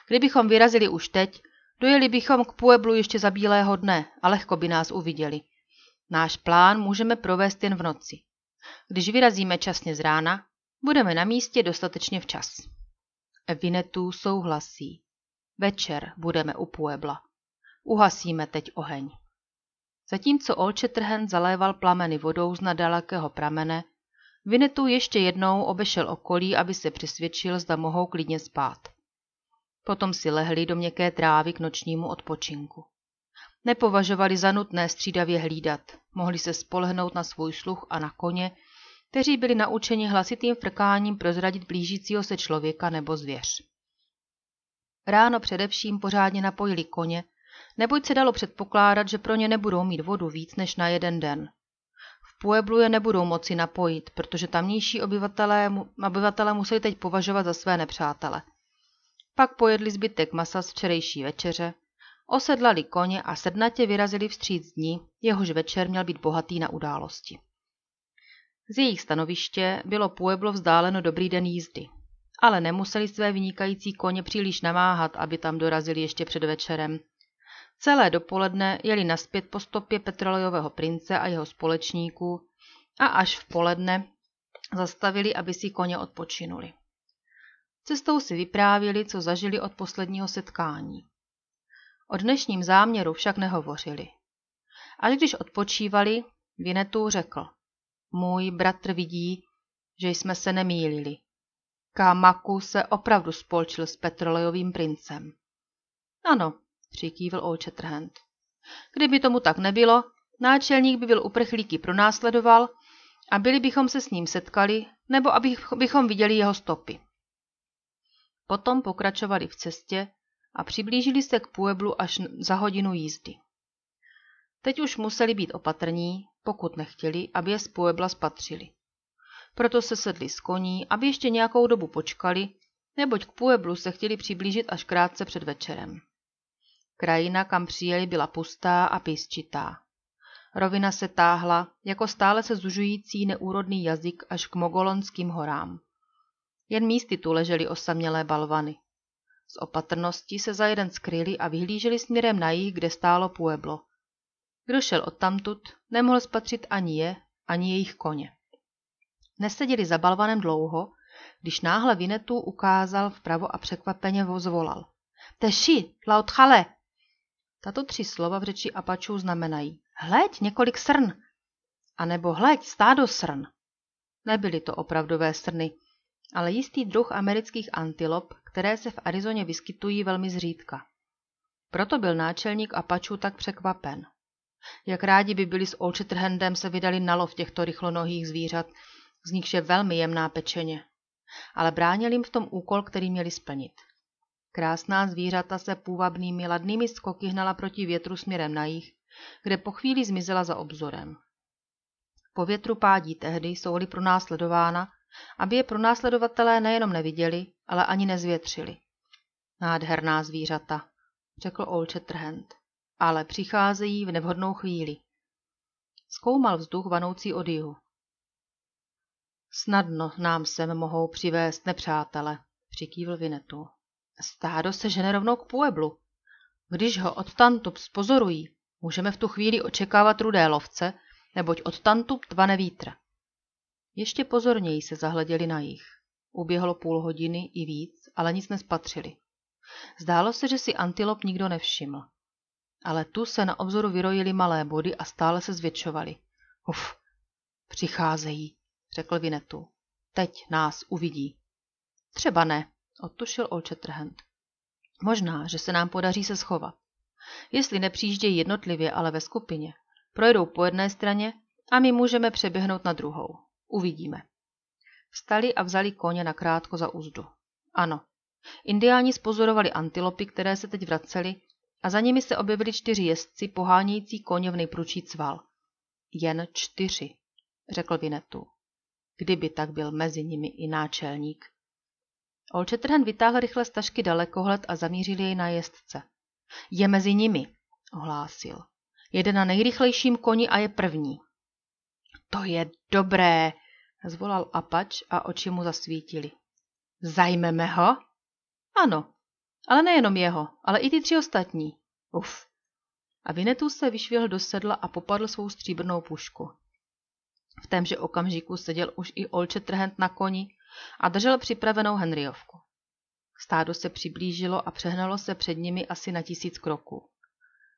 S1: Kdybychom vyrazili už teď, dojeli bychom k Pueblu ještě za bílého dne a lehko by nás uviděli. Náš plán můžeme provést jen v noci. Když vyrazíme časně z rána, budeme na místě dostatečně včas. Vinetu souhlasí. Večer budeme u Puebla. Uhasíme teď oheň. Zatímco Olčetrhen zaléval plameny vodou z nadalekého pramene, Vinetu ještě jednou obešel okolí, aby se přesvědčil, zda mohou klidně spát. Potom si lehli do měkké trávy k nočnímu odpočinku. Nepovažovali za nutné střídavě hlídat, mohli se spolehnout na svůj sluch a na koně, kteří byli naučeni hlasitým frkáním prozradit blížícího se člověka nebo zvěř. Ráno především pořádně napojili koně, neboť se dalo předpokládat, že pro ně nebudou mít vodu víc než na jeden den. V Pueblu je nebudou moci napojit, protože tamnější obyvatelé, obyvatelé museli teď považovat za své nepřátele. Pak pojedli zbytek masa z včerejší večeře, osedlali koně a sednatě vyrazili vstříc dní, jehož večer měl být bohatý na události. Z jejich stanoviště bylo Pueblo vzdáleno dobrý den jízdy, ale nemuseli své vynikající koně příliš namáhat, aby tam dorazili ještě před večerem. Celé dopoledne jeli naspět po stopě petrolejového prince a jeho společníků a až v poledne zastavili, aby si koně odpočinuli. Cestou si vyprávěli, co zažili od posledního setkání. O dnešním záměru však nehovořili. Až když odpočívali, Vinetu řekl. Můj bratr vidí, že jsme se nemýlili. Kamaku se opravdu spolčil s petrolejovým princem. Ano, přikývil Old Shatterhand. Kdyby tomu tak nebylo, náčelník by byl uprchlíky pronásledoval a byli bychom se s ním setkali, nebo abychom viděli jeho stopy. Potom pokračovali v cestě a přiblížili se k Pueblu až za hodinu jízdy. Teď už museli být opatrní, pokud nechtěli, aby je z Puebla spatřili. Proto se sedli z koní, aby ještě nějakou dobu počkali, neboť k Pueblu se chtěli přiblížit až krátce před večerem. Krajina, kam přijeli, byla pustá a písčitá. Rovina se táhla, jako stále se zužující neúrodný jazyk až k mogolonským horám. Jen místy tu ležely osamělé balvany. Z opatrnosti se za jeden skryli a vyhlíželi směrem na jih, kde stálo Pueblo. Kdo šel odtamtud, nemohl spatřit ani je, ani jejich koně. Neseděli za balvanem dlouho, když náhle Vinetu ukázal vpravo a překvapeně zvolal. Teši, lautchale! Tato tři slova v řeči Apačů znamenají hleď několik srn, anebo hleď stádo srn. Nebyly to opravdové srny, ale jistý druh amerických antilop, které se v Arizoně vyskytují velmi zřídka. Proto byl náčelník Apačů tak překvapen. Jak rádi by byli s Olčetrhendem se vydali na lov těchto rychlonohých zvířat, z nichž je velmi jemná pečeně. Ale bránil jim v tom úkol, který měli splnit. Krásná zvířata se půvabnými ladnými skoky hnala proti větru směrem na jih, kde po chvíli zmizela za obzorem. Po větru pádí tehdy, jsou-li pronásledována, aby je pronásledovatelé nejenom neviděli, ale ani nezvětřili. Nádherná zvířata, řekl Old Shatterhand, ale přicházejí v nevhodnou chvíli. Zkoumal vzduch vanoucí od jihu. Snadno nám sem mohou přivést nepřátele, přikývl Vinetu. Stádo se žene rovnou k Pueblu. Když ho odtamtud spozorují, můžeme v tu chvíli očekávat rudé lovce, neboť odtamtud tvane vítr. Ještě pozorněji se zahleděli na jich. Uběhlo půl hodiny i víc, ale nic nespatřili. Zdálo se, že si antilop nikdo nevšiml. Ale tu se na obzoru vyrojily malé body a stále se zvětšovaly. Uf, přicházejí, řekl Vinetu. Teď nás uvidí. Třeba ne, odtušil Old Shatterhand. Možná, že se nám podaří se schovat. Jestli nepřijíždějí jednotlivě, ale ve skupině, projedou po jedné straně a my můžeme přeběhnout na druhou. Uvidíme. Vstali a vzali koně na krátko za úzdu. Ano. Indiáni spozorovali antilopy, které se teď vracely a za nimi se objevili čtyři jezdci pohánějící koně v nejprudší cval. Jen čtyři, řekl Vinetu. Kdyby tak byl mezi nimi i náčelník. Shatterhand vytáhl rychle z tašky dalekohled a zamířil jej na jezdce. Je mezi nimi, ohlásil. Jede na nejrychlejším koni a je první. To je dobré, zvolal Apač a oči mu zasvítily. Zajmeme ho? Ano, ale nejenom jeho, ale i ty tři ostatní. Uf. A Vinetu se vyšvihl do sedla a popadl svou stříbrnou pušku. V témže okamžiku seděl už i Olče Trhent na koni a držel připravenou Henryovku. Stádo se přiblížilo a přehnalo se před nimi asi na tisíc kroků.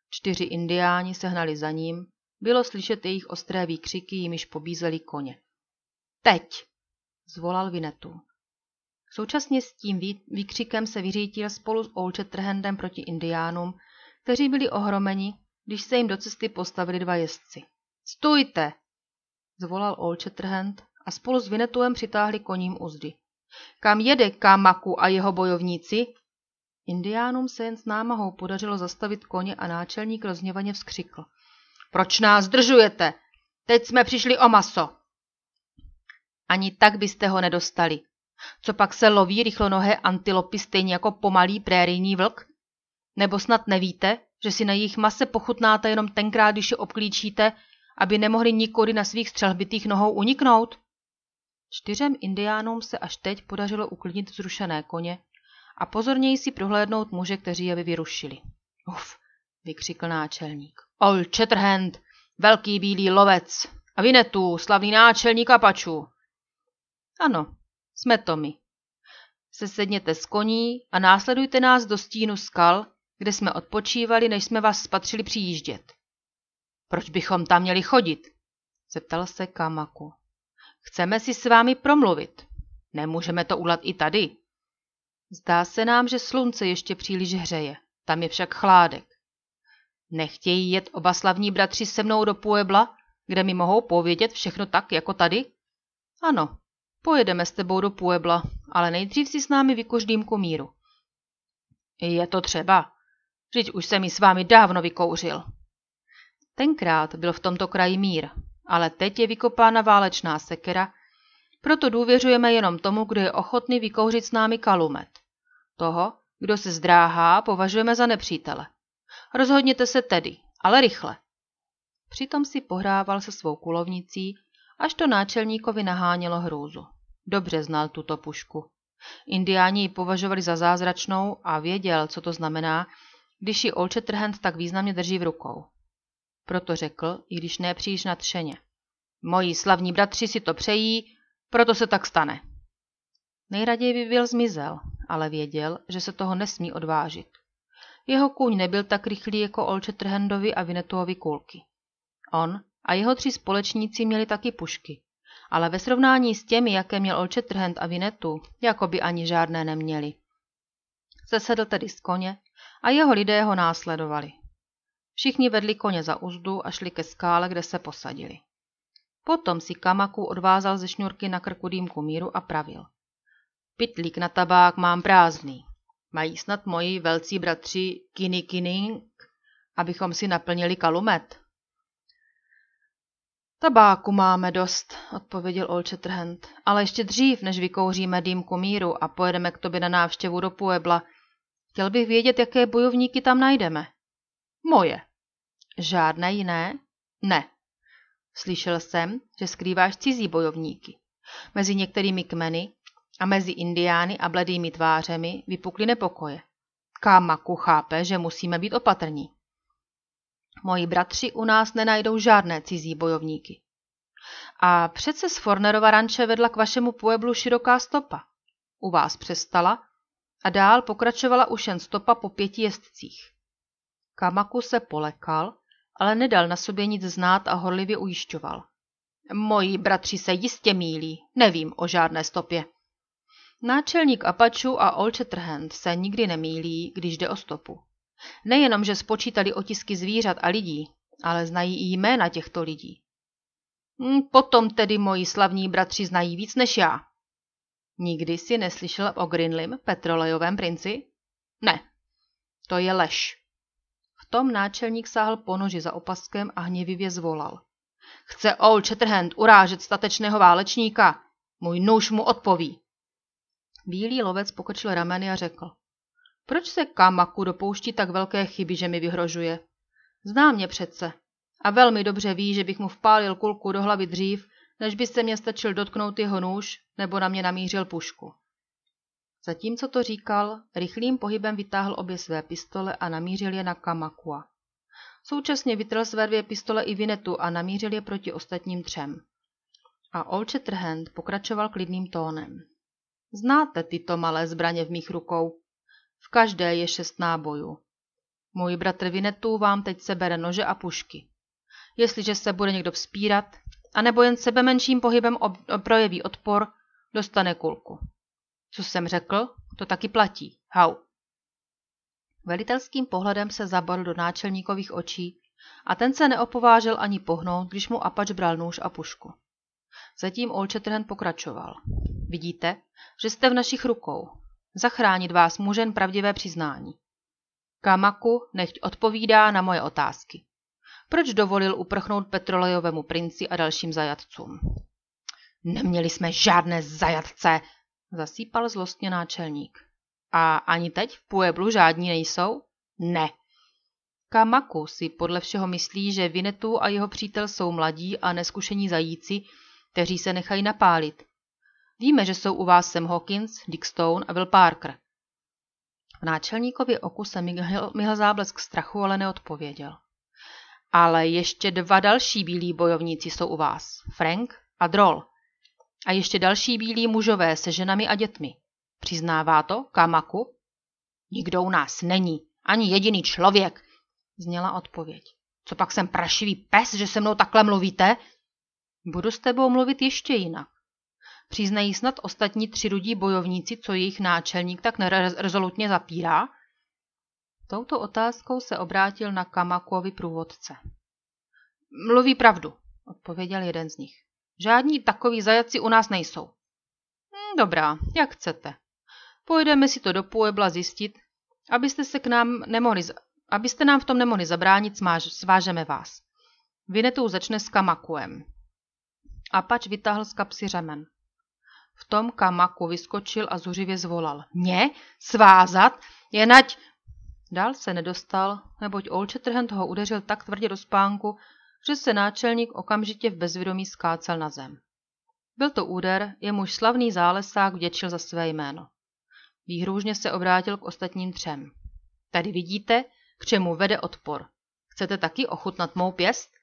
S1: Čtyři indiáni se hnali za ním, bylo slyšet jejich ostré výkřiky, jimiž pobízeli koně. Teď! zvolal Vinetu. Současně s tím výkřikem se vyřítil spolu s Olčetrhendem proti indiánům, kteří byli ohromeni, když se jim do cesty postavili dva jezdci. Stůjte! zvolal Olčetrhend a spolu s Vinetuem přitáhli koním uzdy. Kam jede Kamaku a jeho bojovníci? Indiánům se jen s námahou podařilo zastavit koně a náčelník rozněvaně vzkřikl. Proč nás zdržujete? Teď jsme přišli o maso. Ani tak byste ho nedostali. Co pak se loví rychlonohé antilopy stejně jako pomalý prérijní vlk? Nebo snad nevíte, že si na jejich mase pochutnáte jenom tenkrát, když je obklíčíte, aby nemohli nikody na svých střelbitých nohou uniknout? Čtyřem indiánům se až teď podařilo uklidnit zrušené koně a pozorněji si prohlédnout muže, kteří je vyrušili. Uf, vykřikl náčelník. Ol Chatterhand, velký bílý lovec, a Vinetu, slavný náčelník Apačů. Ano, jsme to my. Sesedněte z koní a následujte nás do stínu skal, kde jsme odpočívali, než jsme vás spatřili přijíždět. Proč bychom tam měli chodit? zeptal se Kamaku. Chceme si s vámi promluvit. Nemůžeme to ulat i tady. Zdá se nám, že slunce ještě příliš hřeje. Tam je však chládek. Nechtějí jet oba slavní bratři se mnou do Puebla, kde mi mohou povědět všechno tak, jako tady? Ano, pojedeme s tebou do Puebla, ale nejdřív si s námi vykož dýmku míru. Je to třeba. Vždyť už jsem mi s vámi dávno vykouřil. Tenkrát byl v tomto kraji mír, ale teď je vykopána válečná sekera, proto důvěřujeme jenom tomu, kdo je ochotný vykouřit s námi kalumet. Toho, kdo se zdráhá, považujeme za nepřítele. Rozhodněte se tedy, ale rychle. Přitom si pohrával se svou kulovnicí, až to náčelníkovi nahánělo hrůzu. Dobře znal tuto pušku. Indiáni ji považovali za zázračnou a věděl, co to znamená, když ji Olčetrhend tak významně drží v rukou. Proto řekl, i když ne příliš nadšeně. Moji slavní bratři si to přejí, proto se tak stane. Nejraději by byl zmizel, ale věděl, že se toho nesmí odvážit. Jeho kůň nebyl tak rychlý jako Olče Trhendovi a Vinetuovi kulky. On a jeho tři společníci měli taky pušky, ale ve srovnání s těmi, jaké měl Olče Trhend a Vinetu, jako by ani žádné neměli. Sesedl tedy z koně a jeho lidé ho následovali. Všichni vedli koně za uzdu a šli ke skále, kde se posadili. Potom si Kamaku odvázal ze šňůrky na krku dýmku míru a pravil. Pitlík na tabák mám prázdný. Mají snad moji velcí bratři Kini Kining, abychom si naplnili kalumet? Tabáku máme dost, odpověděl Old Shatterhand, ale ještě dřív, než vykouříme dýmku míru a pojedeme k tobě na návštěvu do Puebla, chtěl bych vědět, jaké bojovníky tam najdeme. Moje. Žádné jiné? Ne. Slyšel jsem, že skrýváš cizí bojovníky. Mezi některými kmeny a mezi indiány a bledými tvářemi vypukly nepokoje. Kamaku chápe, že musíme být opatrní. Moji bratři u nás nenajdou žádné cizí bojovníky. A přece z Fornerova ranče vedla k vašemu pueblu široká stopa. U vás přestala a dál pokračovala už jen stopa po pěti jezdcích. Kamaku se polekal, ale nedal na sobě nic znát a horlivě ujišťoval. Moji bratři se jistě mílí, nevím o žádné stopě. Náčelník Apaču a Old Shatterhand se nikdy nemýlí, když jde o stopu. Nejenom, že spočítali otisky zvířat a lidí, ale znají i jména těchto lidí. Hm, potom tedy moji slavní bratři znají víc než já. Nikdy si neslyšel o Grinlim, petrolejovém princi? Ne, to je lež. V tom náčelník sáhl po noži za opaskem a hněvivě zvolal. Chce Old Shatterhand urážet statečného válečníka? Můj nůž mu odpoví. Bílý lovec pokočil rameny a řekl. Proč se Kamaku dopouští tak velké chyby, že mi vyhrožuje? Zná mě přece a velmi dobře ví, že bych mu vpálil kulku do hlavy dřív, než by se mě stačil dotknout jeho nůž nebo na mě namířil pušku. Zatímco to říkal, rychlým pohybem vytáhl obě své pistole a namířil je na Kamakua. Současně vytrhl své dvě pistole i Vinetu a namířil je proti ostatním třem. A Old Shatterhand pokračoval klidným tónem. Znáte tyto malé zbraně v mých rukou? V každé je šest nábojů. Můj bratr Vinetu vám teď sebere nože a pušky. Jestliže se bude někdo vzpírat, anebo jen sebe menším pohybem ob- projeví odpor, dostane kulku. Co jsem řekl, to taky platí. Hau. Velitelským pohledem se zabal do náčelníkových očí a ten se neopovážil ani pohnout, když mu Apač bral nůž a pušku. Zatím Old Shatterhand pokračoval. Vidíte, že jste v našich rukou. Zachránit vás může jen pravdivé přiznání. Kamaku nechť odpovídá na moje otázky. Proč dovolil uprchnout petrolejovému princi a dalším zajatcům? Neměli jsme žádné zajatce, zasýpal zlostně náčelník. A ani teď v Pueblu žádní nejsou? Ne. Kamaku si podle všeho myslí, že Vinetu a jeho přítel jsou mladí a neskušení zajíci, kteří se nechají napálit. Víme, že jsou u vás Sam Hawkins, Dick Stone a Will Parker. V náčelníkově oku se myhl, myhl záblesk strachu, ale neodpověděl. Ale ještě dva další bílí bojovníci jsou u vás. Frank a Droll. A ještě další bílí mužové se ženami a dětmi. Přiznává to Kamaku? Nikdo u nás není, ani jediný člověk, zněla odpověď. Co pak jsem prašivý pes, že se mnou takhle mluvíte? Budu s tebou mluvit ještě jinak. Přiznají snad ostatní tři rudí bojovníci, co jejich náčelník tak nerezolutně zapírá? Touto otázkou se obrátil na Kamakovi průvodce. Mluví pravdu, odpověděl jeden z nich. Žádní takoví zajaci u nás nejsou. Hm, dobrá, jak chcete. Pojedeme si to do Puebla zjistit, abyste se k nám nemohli, abyste nám v tom nemohli zabránit, smáž, svážeme vás. Vinetou začne s Kamakuem. Apač vytáhl z kapsy řemen. V tom Kamaku vyskočil a zuřivě zvolal. Mě? Svázat? Jenať... Dál se nedostal, neboť Shatterhand ho udeřil tak tvrdě do spánku, že se náčelník okamžitě v bezvědomí skácel na zem. Byl to úder, jemuž slavný zálesák vděčil za své jméno. Výhružně se obrátil k ostatním třem. Tady vidíte, k čemu vede odpor. Chcete taky ochutnat mou pěst?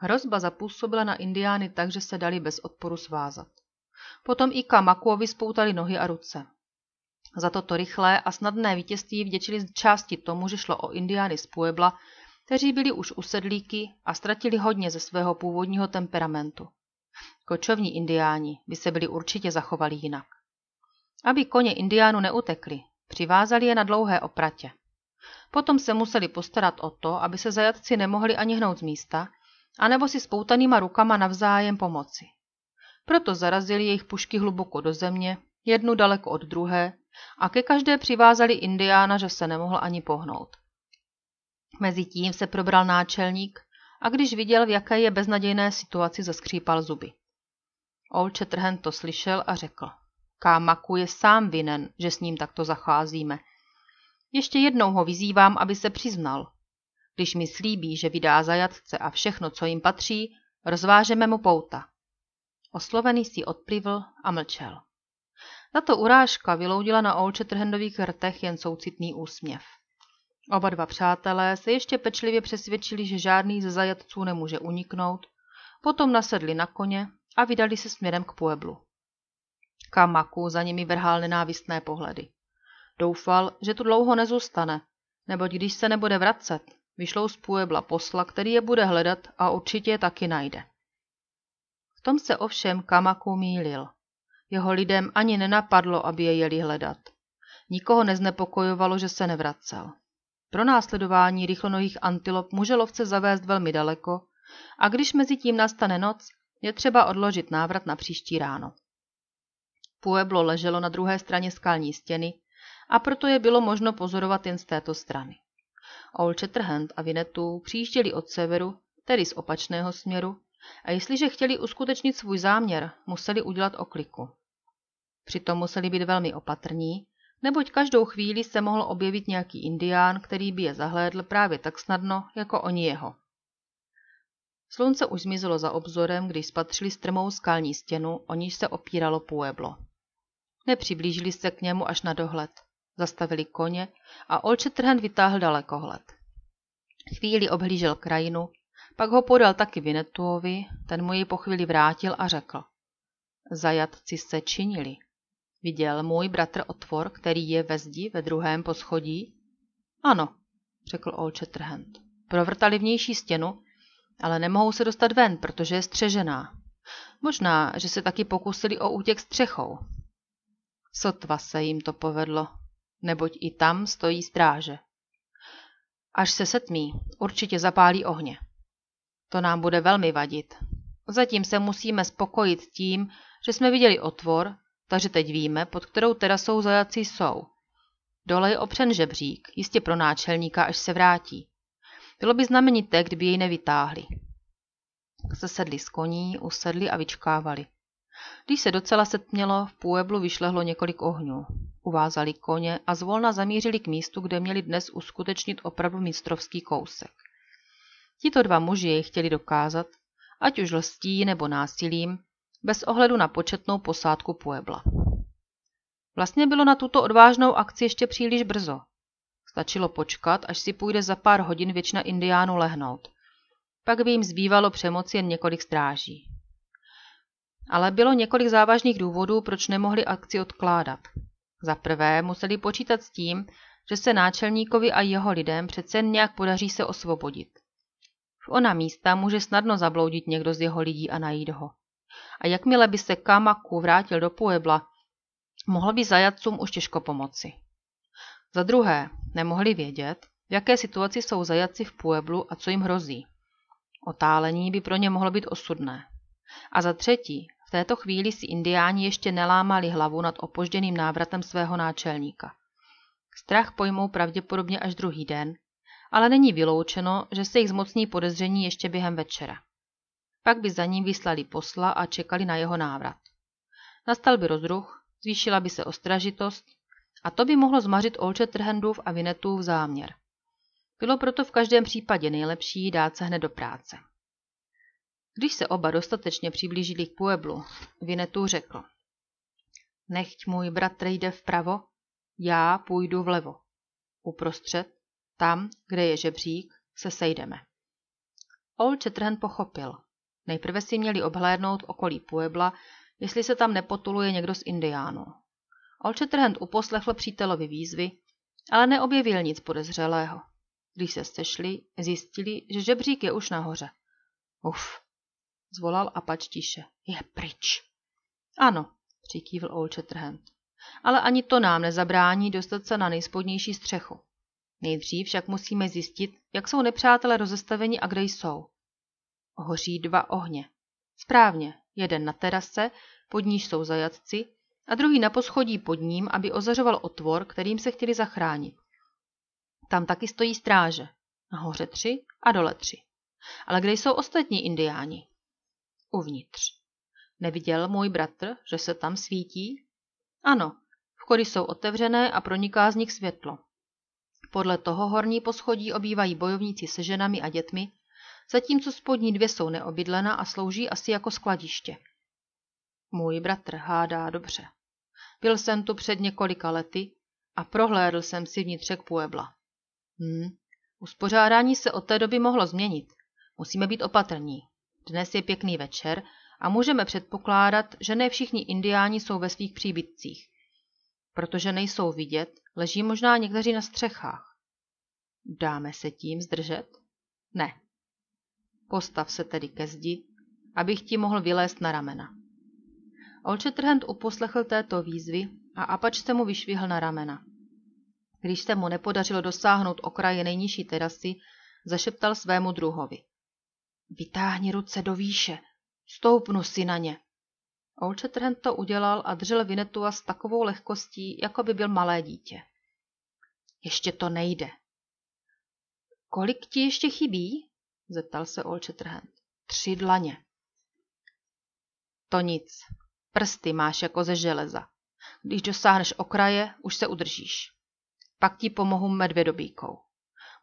S1: Hrozba zapůsobila na indiány tak, že se dali bez odporu svázat. Potom i Kamakuovi spoutali nohy a ruce. Za toto rychlé a snadné vítězství vděčili části tomu, že šlo o indiány z Puebla, kteří byli už usedlíky a ztratili hodně ze svého původního temperamentu. Kočovní indiáni by se byli určitě zachovali jinak. Aby koně indiánu neutekli, přivázali je na dlouhé opratě. Potom se museli postarat o to, aby se zajatci nemohli ani hnout z místa, anebo si spoutanýma rukama navzájem pomoci. Proto zarazili jejich pušky hluboko do země, jednu daleko od druhé, a ke každé přivázali indiána, že se nemohl ani pohnout. Mezitím se probral náčelník a když viděl, v jaké je beznadějné situaci, zaskřípal zuby. Old Shatterhand to slyšel a řekl. Kámaku je sám vinen, že s ním takto zacházíme. Ještě jednou ho vyzývám, aby se přiznal. Když mi slíbí, že vydá zajatce a všechno, co jim patří, rozvážeme mu pouta. Oslovený si odplivl a mlčel. Tato urážka vyloudila na Old Shatterhandových rtech jen soucitný úsměv. Oba dva přátelé se ještě pečlivě přesvědčili, že žádný ze zajatců nemůže uniknout, potom nasedli na koně a vydali se směrem k Pueblu. Kamaku za nimi vrhal nenávistné pohledy. Doufal, že tu dlouho nezůstane, neboť když se nebude vracet, vyšlou z Puebla posla, který je bude hledat a určitě je taky najde. V tom se ovšem Kamaku mýlil. Jeho lidem ani nenapadlo, aby je jeli hledat. Nikoho neznepokojovalo, že se nevracel. Pro následování rychlonohých antilop může lovce zavést velmi daleko a když mezi tím nastane noc, je třeba odložit návrat na příští ráno. Pueblo leželo na druhé straně skalní stěny a proto je bylo možno pozorovat jen z této strany. Old Shatterhand a Vinetu přijížděli od severu, tedy z opačného směru, a jestliže chtěli uskutečnit svůj záměr, museli udělat okliku. Přitom museli být velmi opatrní, neboť každou chvíli se mohl objevit nějaký indián, který by je zahlédl právě tak snadno, jako oni jeho. Slunce už zmizelo za obzorem, když spatřili strmou skalní stěnu, o níž se opíralo Pueblo. Nepřiblížili se k němu až na dohled. Zastavili koně a Olčetrhen vytáhl dalekohled. Chvíli obhlížel krajinu, pak ho podal taky Vinetuovi, ten mu ji po chvíli vrátil a řekl. Zajatci se činili. Viděl můj bratr otvor, který je ve zdi ve druhém poschodí? Ano, řekl Old Shatterhand. Provrtali vnější stěnu, ale nemohou se dostat ven, protože je střežená. Možná, že se taky pokusili o útěk střechou. Sotva se jim to povedlo, neboť i tam stojí stráže. Až se setmí, určitě zapálí ohně. To nám bude velmi vadit. Zatím se musíme spokojit tím, že jsme viděli otvor, takže teď víme, pod kterou terasou zajací jsou. Dole je opřen žebřík, jistě pro náčelníka, až se vrátí. Bylo by znamenité, kdyby jej nevytáhli. Sesedli z koní, usedli a vyčkávali. Když se docela setmělo, v Pueblu vyšlehlo několik ohňů. Uvázali koně a zvolna zamířili k místu, kde měli dnes uskutečnit opravdu mistrovský kousek. Tito dva muži jej chtěli dokázat, ať už lstí nebo násilím, bez ohledu na početnou posádku Puebla. Vlastně bylo na tuto odvážnou akci ještě příliš brzo. Stačilo počkat, až si půjde za pár hodin většina indiánů lehnout. Pak by jim zbývalo přemoci jen několik stráží. Ale bylo několik závažných důvodů, proč nemohli akci odkládat. Za prvé museli počítat s tím, že se náčelníkovi a jeho lidem přece nějak podaří se osvobodit. V ona místa může snadno zabloudit někdo z jeho lidí a najít ho. A jakmile by se Kamaku vrátil do Puebla, mohl by zajatcům už těžko pomoci. Za druhé, nemohli vědět, v jaké situaci jsou zajatci v Pueblu a co jim hrozí. Otálení by pro ně mohlo být osudné. A za třetí, v této chvíli si indiáni ještě nelámali hlavu nad opožděným návratem svého náčelníka. Strach pojmou pravděpodobně až druhý den, ale není vyloučeno, že se jich zmocní podezření ještě během večera. Pak by za ním vyslali posla a čekali na jeho návrat. Nastal by rozruch, zvýšila by se ostražitost a to by mohlo zmařit Olče Trhendův a Vinetův záměr. Bylo proto v každém případě nejlepší dát se hned do práce. Když se oba dostatečně přiblížili k Pueblu, Vinetu řekl. Nechť můj bratr jde vpravo, já půjdu vlevo. Uprostřed, tam, kde je žebřík, se sejdeme. Old Shatterhand pochopil. Nejprve si měli obhlédnout okolí Puebla, jestli se tam nepotuluje někdo z indiánů. Old Shatterhand uposlechl přítelovi výzvy, ale neobjevil nic podezřelého. Když se sešli, zjistili, že žebřík je už nahoře. Uf, zvolal Apač tiše. Je pryč. Ano, přikývl Old Shatterhand. Ale ani to nám nezabrání dostat se na nejspodnější střechu. Nejdřív však musíme zjistit, jak jsou nepřátelé rozestaveni a kde jsou. Hoří dva ohně. Správně, jeden na terase, pod níž jsou zajatci, a druhý na poschodí pod ním, aby ozařoval otvor, kterým se chtěli zachránit. Tam taky stojí stráže. Nahoře tři a dole tři. Ale kde jsou ostatní indiáni? Uvnitř. Neviděl můj bratr, že se tam svítí? Ano, vchody jsou otevřené a proniká z nich světlo. Podle toho horní poschodí obývají bojovníci se ženami a dětmi, zatímco spodní dvě jsou neobydlena a slouží asi jako skladiště. Můj bratr hádá dobře. Byl jsem tu před několika lety a prohlédl jsem si vnitřek Puebla. Hm, uspořádání se od té doby mohlo změnit. Musíme být opatrní. Dnes je pěkný večer a můžeme předpokládat, že ne všichni indiáni jsou ve svých příbytcích. Protože nejsou vidět, leží možná někteří na střechách. Dáme se tím zdržet? Ne. Postav se tedy ke zdi, abych ti mohl vylézt na ramena. Olčetrhent uposlechl této výzvy a Apač se mu vyšvihl na ramena. Když se mu nepodařilo dosáhnout okraje nejnižší terasy, zašeptal svému druhovi. Vytáhni ruce do výše, stoupnu si na ně. Olčetrhent to udělal a držel Vinetua s takovou lehkostí, jako by byl malé dítě. Ještě to nejde. Kolik ti ještě chybí? zeptal se Olčetrhent. Tři dlaně. To nic. Prsty máš jako ze železa. Když dosáhneš okraje, už se udržíš. Pak ti pomohu medvědobíkou.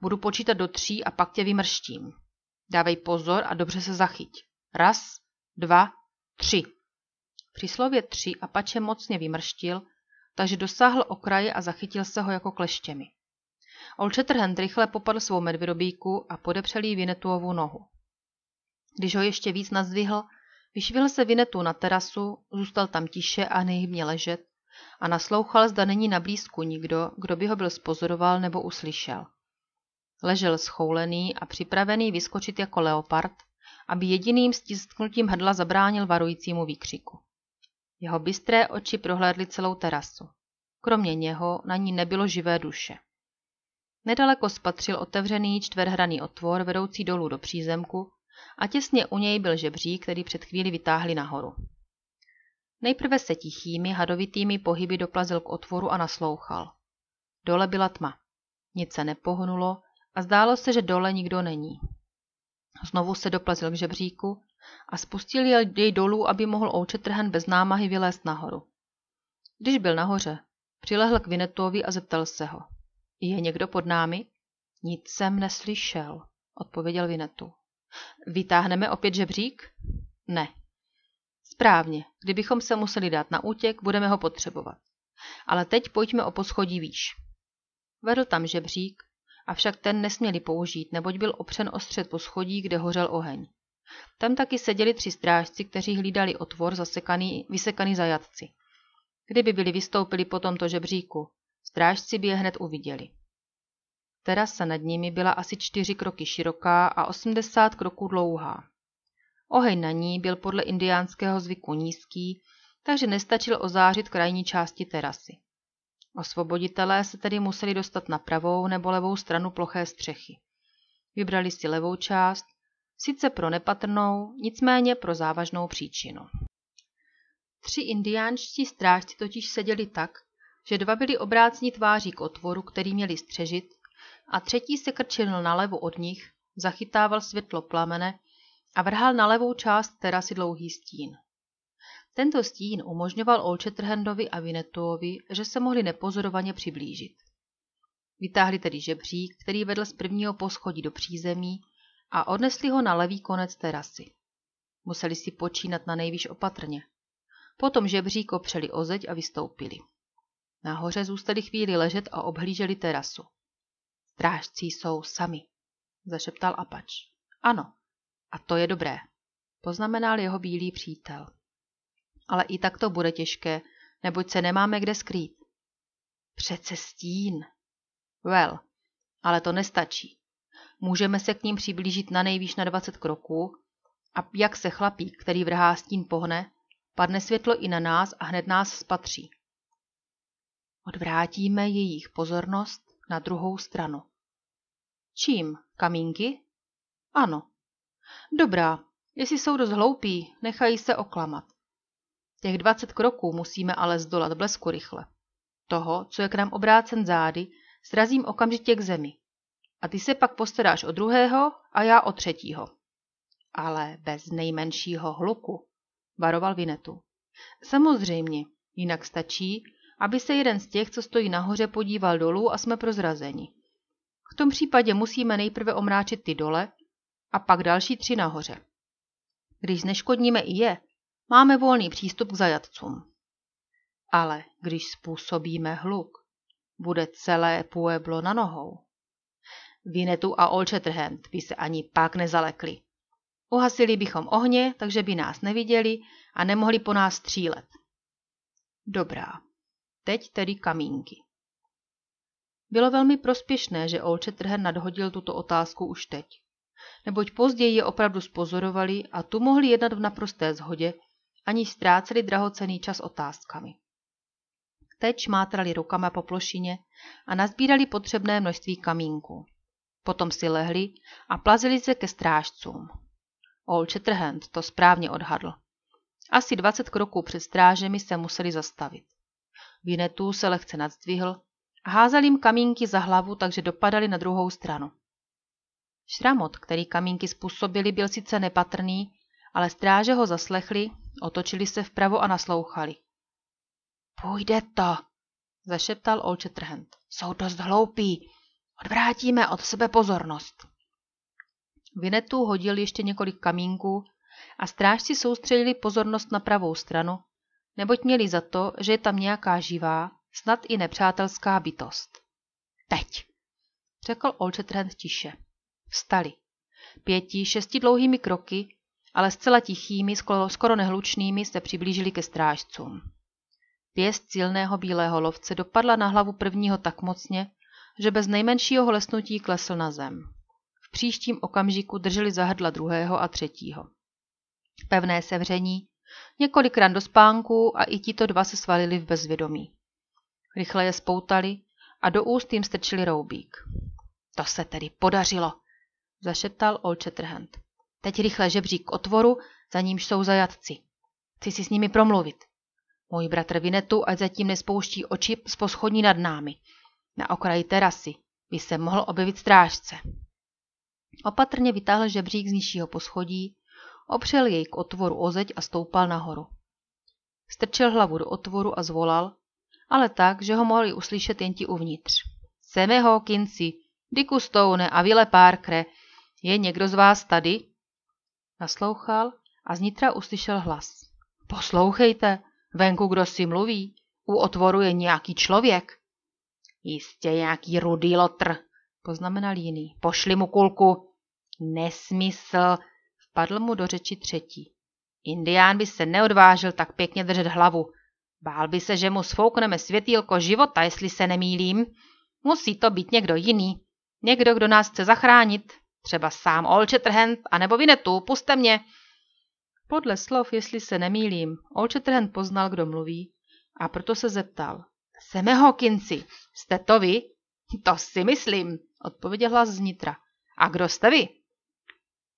S1: Budu počítat do tří a pak tě vymrštím. Dávej pozor a dobře se zachyť. Raz, dva, tři. Při slově tři Apače mocně vymrštil, takže dosáhl okraje a zachytil se ho jako kleštěmi. Olčetrhend rychle popadl svou medvědobíku a podepřel jí Vinetuovu nohu. Když ho ještě víc nazdvihl, vyšvihl se Vinetu na terasu, zůstal tam tiše a nejhybně ležet a naslouchal, zda není na blízku nikdo, kdo by ho byl spozoroval nebo uslyšel. Ležel schoulený a připravený vyskočit jako leopard, aby jediným stisknutím hrdla zabránil varujícímu výkřiku. Jeho bystré oči prohlédly celou terasu. Kromě něho na ní nebylo živé duše. Nedaleko spatřil otevřený čtverhraný otvor vedoucí dolů do přízemku a těsně u něj byl žebřík, který před chvíli vytáhli nahoru. Nejprve se tichými, hadovitými pohyby doplazil k otvoru a naslouchal. Dole byla tma. Nic se nepohnulo a zdálo se, že dole nikdo není. Znovu se doplazil k žebříku a spustil jej dolů, aby mohl Ouchetrhen bez námahy vylézt nahoru. Když byl nahoře, přilehl k Vinetovi a zeptal se ho. Je někdo pod námi? Nic jsem neslyšel, odpověděl Vinetu. Vytáhneme opět žebřík? Ne. Správně, kdybychom se museli dát na útěk, budeme ho potřebovat. Ale teď pojďme o poschodí výš. Vedl tam žebřík, avšak ten nesměli použít, neboť byl opřen o střed poschodí, kde hořel oheň. Tam taky seděli tři strážci, kteří hlídali otvor zasekaný, vysekaný zajatci. Kdyby byli vystoupili po tomto žebříku, strážci by je hned uviděli. Terasa nad nimi byla asi čtyři kroky široká a osmdesát kroků dlouhá. Oheň na ní byl podle indiánského zvyku nízký, takže nestačil ozářit krajní části terasy. Osvoboditelé se tedy museli dostat na pravou nebo levou stranu ploché střechy. Vybrali si levou část, sice pro nepatrnou, nicméně pro závažnou příčinu. Tři indiánští strážci totiž seděli tak, že dva byli obrácní tváří k otvoru, který měli střežit, a třetí se krčil na levo od nich, zachytával světlo plamene a vrhal na levou část terasy dlouhý stín. Tento stín umožňoval Olčetrhendovi a Vinetuovi, že se mohli nepozorovaně přiblížit. Vytáhli tedy žebřík, který vedl z prvního poschodí do přízemí a odnesli ho na levý konec terasy. Museli si počínat na nejvýš opatrně. Potom žebřík opřeli o zeď a vystoupili. Nahoře zůstali chvíli ležet a obhlíželi terasu. Strážci jsou sami, zašeptal Apač. Ano, a to je dobré, poznamenal jeho bílý přítel. Ale i tak to bude těžké, neboť se nemáme kde skrýt. Přece stín. Well, ale to nestačí. Můžeme se k ním přiblížit na nejvýš na 20 kroků a jak se chlapík, který vrhá stín pohne, padne světlo i na nás a hned nás spatří. Odvrátíme jejich pozornost na druhou stranu. Čím? Kamínky? Ano. Dobrá, jestli jsou dost hloupí, nechají se oklamat. Těch dvacet kroků musíme ale zdolat blesku rychle. Toho, co je k nám obrácen zády, srazím okamžitě k zemi. A ty se pak postaráš o druhého a já o třetího. Ale bez nejmenšího hluku, varoval Vinetu. Samozřejmě, jinak stačí, aby se jeden z těch, co stojí nahoře, podíval dolů a jsme prozrazeni. V tom případě musíme nejprve omráčit ty dole a pak další tři nahoře. Když zneškodníme i je, máme volný přístup k zajatcům. Ale když způsobíme hluk, bude celé Pueblo na nohou. Vinetu a Olčetrhent by se ani pak nezalekli. Uhasili bychom ohně, takže by nás neviděli a nemohli po nás střílet. Dobrá, teď tedy kamínky. Bylo velmi prospěšné, že Olčetrhen nadhodil tuto otázku už teď. Neboť později je opravdu spozorovali a tu mohli jednat v naprosté shodě, aniž ztráceli drahocený čas otázkami. Teď šmátrali rukama po plošině a nazbírali potřebné množství kamínků. Potom si lehli a plazili se ke strážcům. Old Shatterhand to správně odhadl. Asi 20 kroků před strážemi se museli zastavit. Vinetu se lehce nadzdvihl a házal jim kamínky za hlavu, takže dopadali na druhou stranu. Šramot, který kamínky způsobili, byl sice nepatrný, ale stráže ho zaslechli, otočili se vpravo a naslouchali. Půjde to, zašeptal Old Shatterhand. Jsou dost hloupí. Odvrátíme od sebe pozornost. Vinetu hodil ještě několik kamínků a strážci soustředili pozornost na pravou stranu, neboť měli za to, že je tam nějaká živá, snad i nepřátelská bytost. Teď, řekl Olčetrend tiše. Vstali. Pěti, šesti dlouhými kroky, ale zcela tichými, skoro, nehlučnými, se přiblížili ke strážcům. Pěst silného bílého lovce dopadla na hlavu prvního tak mocně, že bez nejmenšího hlesnutí klesl na zem. V příštím okamžiku drželi za hrdla druhého a třetího. Pevné sevření, několikrát do spánku a i tito dva se svalili v bezvědomí. Rychle je spoutali a do úst jim strčili roubík. To se tedy podařilo, zašeptal Old. Teď rychle žebřík k otvoru, za nímž jsou zajatci. Chci si s nimi promluvit. Můj bratr Vinetu ať zatím nespouští oči z poschodní nad námi. Na okraji terasy by se mohl objevit strážce. Opatrně vytáhl žebřík z nižšího poschodí, opřel jej k otvoru o zeď a stoupal nahoru. Strčil hlavu do otvoru a zvolal, ale tak, že ho mohli uslyšet jen ti uvnitř. Seme Hawkinsi, Dicku Stone a Ville Parkere, je někdo z vás tady? Naslouchal a znitra uslyšel hlas. Poslouchejte, venku kdo si mluví, u otvoru je nějaký člověk. Jistě nějaký rudý lotr, poznamenal jiný. Pošli mu kulku. Nesmysl, vpadl mu do řeči třetí. Indián by se neodvážil tak pěkně držet hlavu. Bál by se, že mu sfoukneme světýlko života, jestli se nemýlím. Musí to být někdo jiný. Někdo, kdo nás chce zachránit. Třeba sám Olčetrhend, anebo Vinetu, puste mě. Podle slov, jestli se nemýlím, Olčetrhend poznal, kdo mluví, a proto se zeptal. Seme Hawkinsi, jste to vy? To si myslím, odpověděl hlas znitra. A kdo jste vy?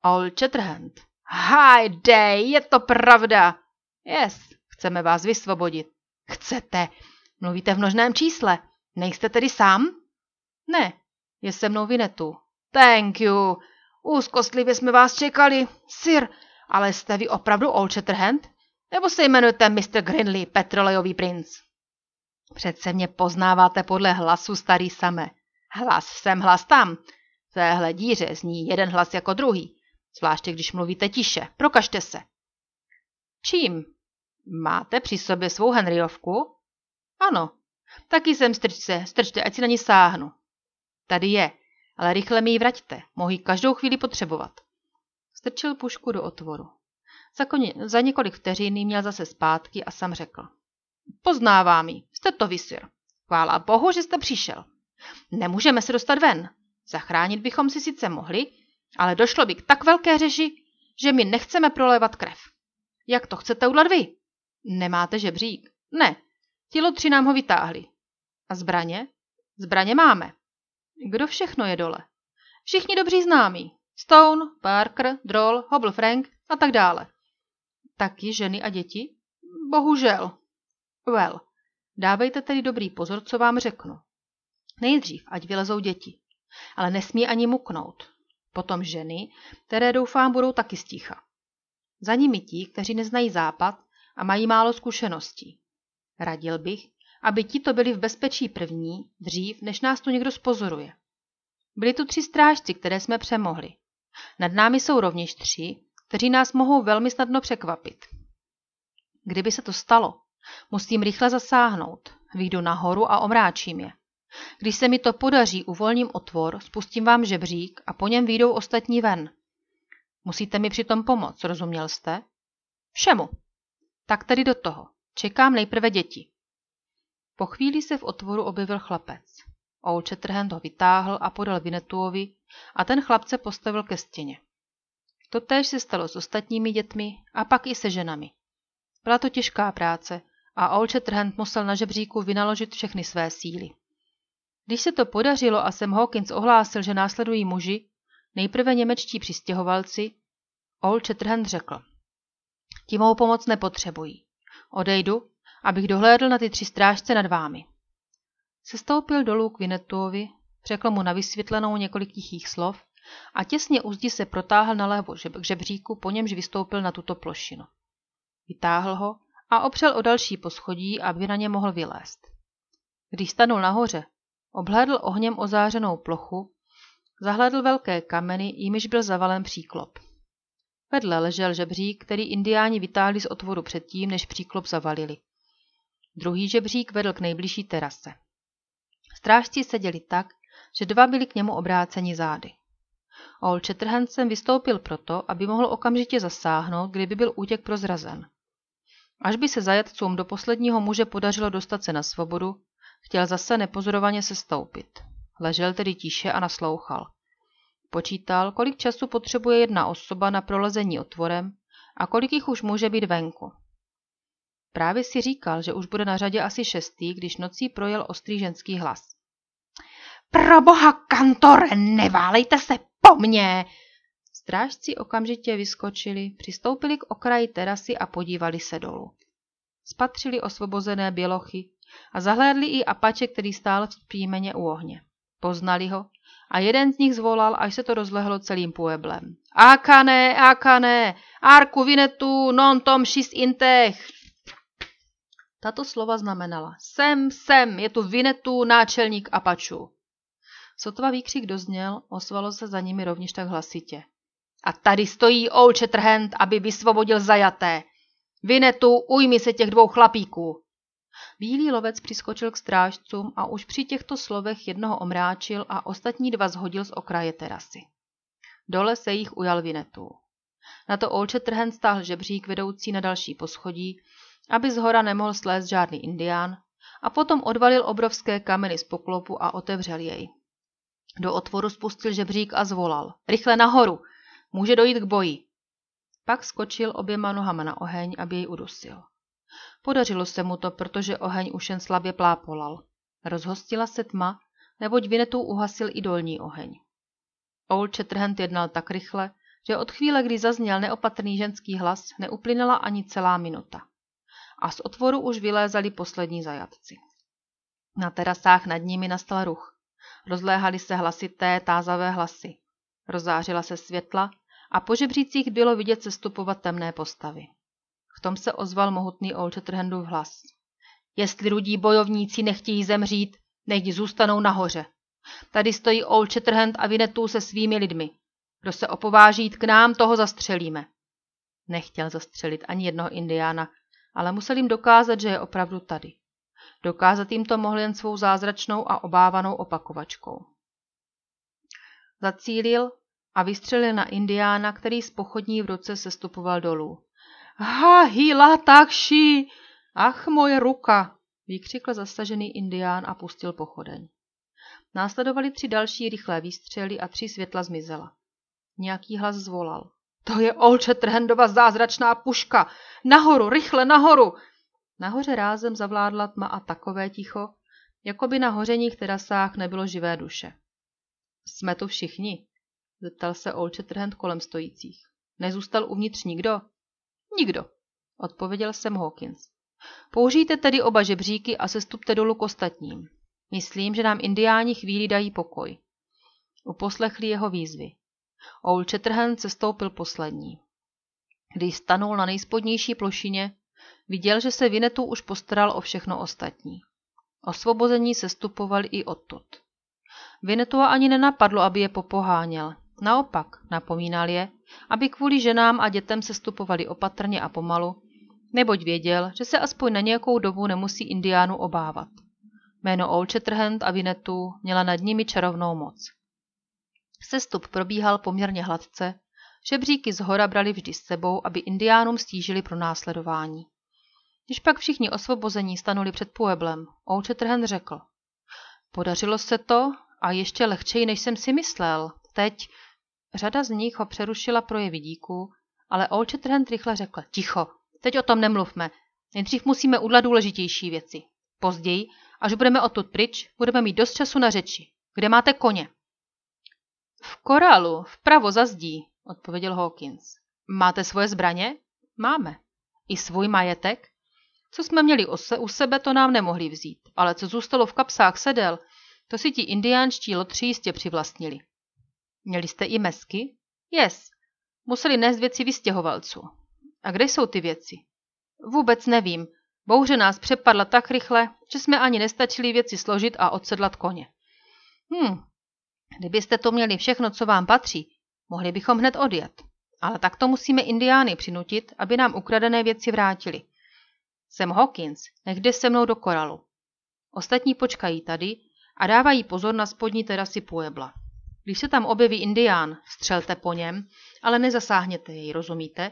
S1: Old Shatterhand. Hajde, je to pravda. Yes, chceme vás vysvobodit. Chcete? Mluvíte v množném čísle. Nejste tedy sám? Ne, je se mnou Vinetu. Thank you. Úzkostlivě jsme vás čekali. Sir, ale jste vy opravdu Old Shatterhand? Nebo se jmenujete Mr. Grinley, petrolejový princ? Přece mě poznáváte podle hlasu starý samé. Hlas jsem, hlas tam. V téhle díře zní jeden hlas jako druhý. Zvláště když mluvíte tiše. Prokažte se. Čím? Máte při sobě svou Henryovku? Ano. Taky jsem strčce, strčte, ať si na ní sáhnu. Tady je, ale rychle mi ji vraťte. Mohu ji každou chvíli potřebovat. Strčil pušku do otvoru. Za, koně, za několik vteřin měl zase zpátky a sam řekl. Poznávám ji, jste to vysir. Chvála bohu, že jste přišel. Nemůžeme se dostat ven. Zachránit bychom si sice mohli, ale došlo by k tak velké řeži, že my nechceme prolévat krev. Jak to chcete udělat vy? Nemáte žebřík? Ne. Tělo tři nám ho vytáhli. A zbraně? Zbraně máme. Kdo všechno je dole? Všichni dobří známí. Stone, Parker, Droll, Hobble Frank a tak dále. Taky ženy a děti? Bohužel. Well, dávejte tedy dobrý pozor, co vám řeknu. Nejdřív, ať vylezou děti. ale nesmí ani muknout. Potom ženy, které doufám budou taky sticha. Za nimi ti, kteří neznají západ a mají málo zkušeností. Radil bych, aby ti to byli v bezpečí první, dřív, než nás tu někdo spozoruje. Byli tu tři strážci, které jsme přemohli. Nad námi jsou rovněž tři, kteří nás mohou velmi snadno překvapit. Kdyby se to stalo, musím rychle zasáhnout. Vyjdu nahoru a omráčím je. Když se mi to podaří, uvolním otvor, spustím vám žebřík a po něm výjdou ostatní ven. Musíte mi přitom pomoct, rozuměl jste? Všemu. Tak tedy do toho. Čekám nejprve děti. Po chvíli se v otvoru objevil chlapec. Old Shatterhand ho vytáhl a podal Vinetuovi a ten chlapce postavil ke stěně. Totéž se stalo s ostatními dětmi a pak i se ženami. Byla to těžká práce a Old Shatterhand musel na žebříku vynaložit všechny své síly. Když se to podařilo a Sam Hawkins ohlásil, že následují muži, nejprve němečtí přistěhovalci, Old Shatterhand řekl. Ti mou pomoc nepotřebují. Odejdu, abych dohlédl na ty tři strážce nad vámi. Sestoupil dolů k Vinetuovi, řekl mu na vysvětlenou několik tichých slov a těsně u zdi se protáhl nalevo k žebříku, po němž vystoupil na tuto plošinu. Vytáhl ho a opřel o další poschodí, aby na ně mohl vylézt. Když stanul nahoře, obhlédl ohněm ozářenou plochu, zahledl velké kameny, jimiž byl zavalen příklop. Vedle ležel žebřík, který indiáni vytáhli z otvoru předtím, než příklop zavalili. Druhý žebřík vedl k nejbližší terase. Strážci seděli tak, že dva byli k němu obráceni zády. Old Shatterhansen vystoupil proto, aby mohl okamžitě zasáhnout, kdyby byl útěk prozrazen. Až by se zajatcům do posledního muže podařilo dostat se na svobodu, chtěl zase nepozorovaně se stoupit. Ležel tedy tiše a naslouchal. Počítal, kolik času potřebuje jedna osoba na prolezení otvorem a kolik jich už může být venku. Právě si říkal, že už bude na řadě asi šestý, když nocí projel ostrý ženský hlas. Pro boha, kantore, neválejte se po mně! Strážci okamžitě vyskočili, přistoupili k okraji terasy a podívali se dolů. Spatřili osvobozené bělochy a zahlédli i apače, který stál v příjmeně u ohně. Poznali ho a jeden z nich zvolal, až se to rozlehlo celým pueblem. Akane, akane, arku vinetu, non tom šis intech. Tato slova znamenala Sem, sem, je tu Vinetu, náčelník Apačů. Sotva výkřik dozněl, osvalo se za nimi rovněž tak hlasitě. A tady stojí Old Shatterhand, aby vysvobodil zajaté. Vinetu, ujmi se těch dvou chlapíků. Bílý lovec přiskočil k strážcům a už při těchto slovech jednoho omráčil a ostatní dva zhodil z okraje terasy. Dole se jich ujal Vinetu. Na to Old Shatterhand stáhl žebřík vedoucí na další poschodí aby z hora nemohl slézt žádný indián, a potom odvalil obrovské kameny z poklopu a otevřel jej. Do otvoru spustil žebřík a zvolal. Rychle nahoru! Může dojít k boji. Pak skočil oběma nohama na oheň, aby jej udusil. Podařilo se mu to, protože oheň už jen slabě plápolal. Rozhostila se tma, neboť Vinetou uhasil i dolní oheň. Old Shatterhand jednal tak rychle, že od chvíle, kdy zazněl neopatrný ženský hlas, neuplynula ani celá minuta a z otvoru už vylézali poslední zajatci. Na terasách nad nimi nastal ruch. Rozléhaly se hlasité, tázavé hlasy. Rozářila se světla a po žebřících bylo vidět sestupovat temné postavy. V tom se ozval mohutný Olčetrhendův hlas. Jestli rudí bojovníci nechtějí zemřít, nechť zůstanou nahoře. Tady stojí Old Shatterhand a Vinetů se svými lidmi. Kdo se opováží jít k nám, toho zastřelíme. Nechtěl zastřelit ani jednoho indiána, ale musel jim dokázat, že je opravdu tady. Dokázat jim to mohl jen svou zázračnou a obávanou opakovačkou. Zacílil a vystřelil na indiána, který z pochodní v ruce sestupoval dolů. Ha, hila takši! Ach, moje ruka! vykřikl zastažený indián a pustil pochodeň. Následovali tři další rychlé výstřely a tři světla zmizela. Nějaký hlas zvolal. To je Olče Trhendova zázračná puška. Nahoru, rychle, nahoru! Nahoře rázem zavládla tma a takové ticho, jako by na hořeních terasách nebylo živé duše. Jsme tu všichni? Zeptal se Olče Trhend kolem stojících. Nezůstal uvnitř nikdo? Nikdo, odpověděl jsem Hawkins. Použijte tedy oba žebříky a sestupte dolů k ostatním. Myslím, že nám indiáni chvíli dají pokoj. Uposlechli jeho výzvy. Old Shatterhand se stoupil poslední. Když stanul na nejspodnější plošině, viděl, že se Vinetu už postaral o všechno ostatní. Osvobození se stupovali i odtud. Vinetua ani nenapadlo, aby je popoháněl. Naopak, napomínal je, aby kvůli ženám a dětem se stupovali opatrně a pomalu, neboť věděl, že se aspoň na nějakou dobu nemusí indiánu obávat. Jméno Old Shatterhand a Vinetu měla nad nimi čarovnou moc. Sestup probíhal poměrně hladce, žebříky z hora brali vždy s sebou, aby indiánům stížili pro následování. Když pak všichni osvobození stanuli před Pueblem, Shatterhand řekl. Podařilo se to a ještě lehčej, než jsem si myslel. Teď řada z nich ho přerušila projevy díku, ale Shatterhand rychle řekl. Ticho, teď o tom nemluvme. Nejdřív musíme udlat důležitější věci. Později, až budeme odtud pryč, budeme mít dost času na řeči. Kde máte koně? V korálu, vpravo za zdí, odpověděl Hawkins. Máte svoje zbraně? Máme. I svůj majetek? Co jsme měli u sebe, to nám nemohli vzít, ale co zůstalo v kapsách sedel, to si ti indiánští lotři jistě přivlastnili. Měli jste i mesky? Yes. Museli nést věci vystěhovalců. A kde jsou ty věci? Vůbec nevím. Bouře nás přepadla tak rychle, že jsme ani nestačili věci složit a odsedlat koně. Hm, kdybyste to měli všechno, co vám patří, mohli bychom hned odjet. Ale tak to musíme indiány přinutit, aby nám ukradené věci vrátili. Jsem Hawkins, nech jde se mnou do koralu. Ostatní počkají tady a dávají pozor na spodní terasy Puebla. Když se tam objeví indián, střelte po něm, ale nezasáhněte jej, rozumíte?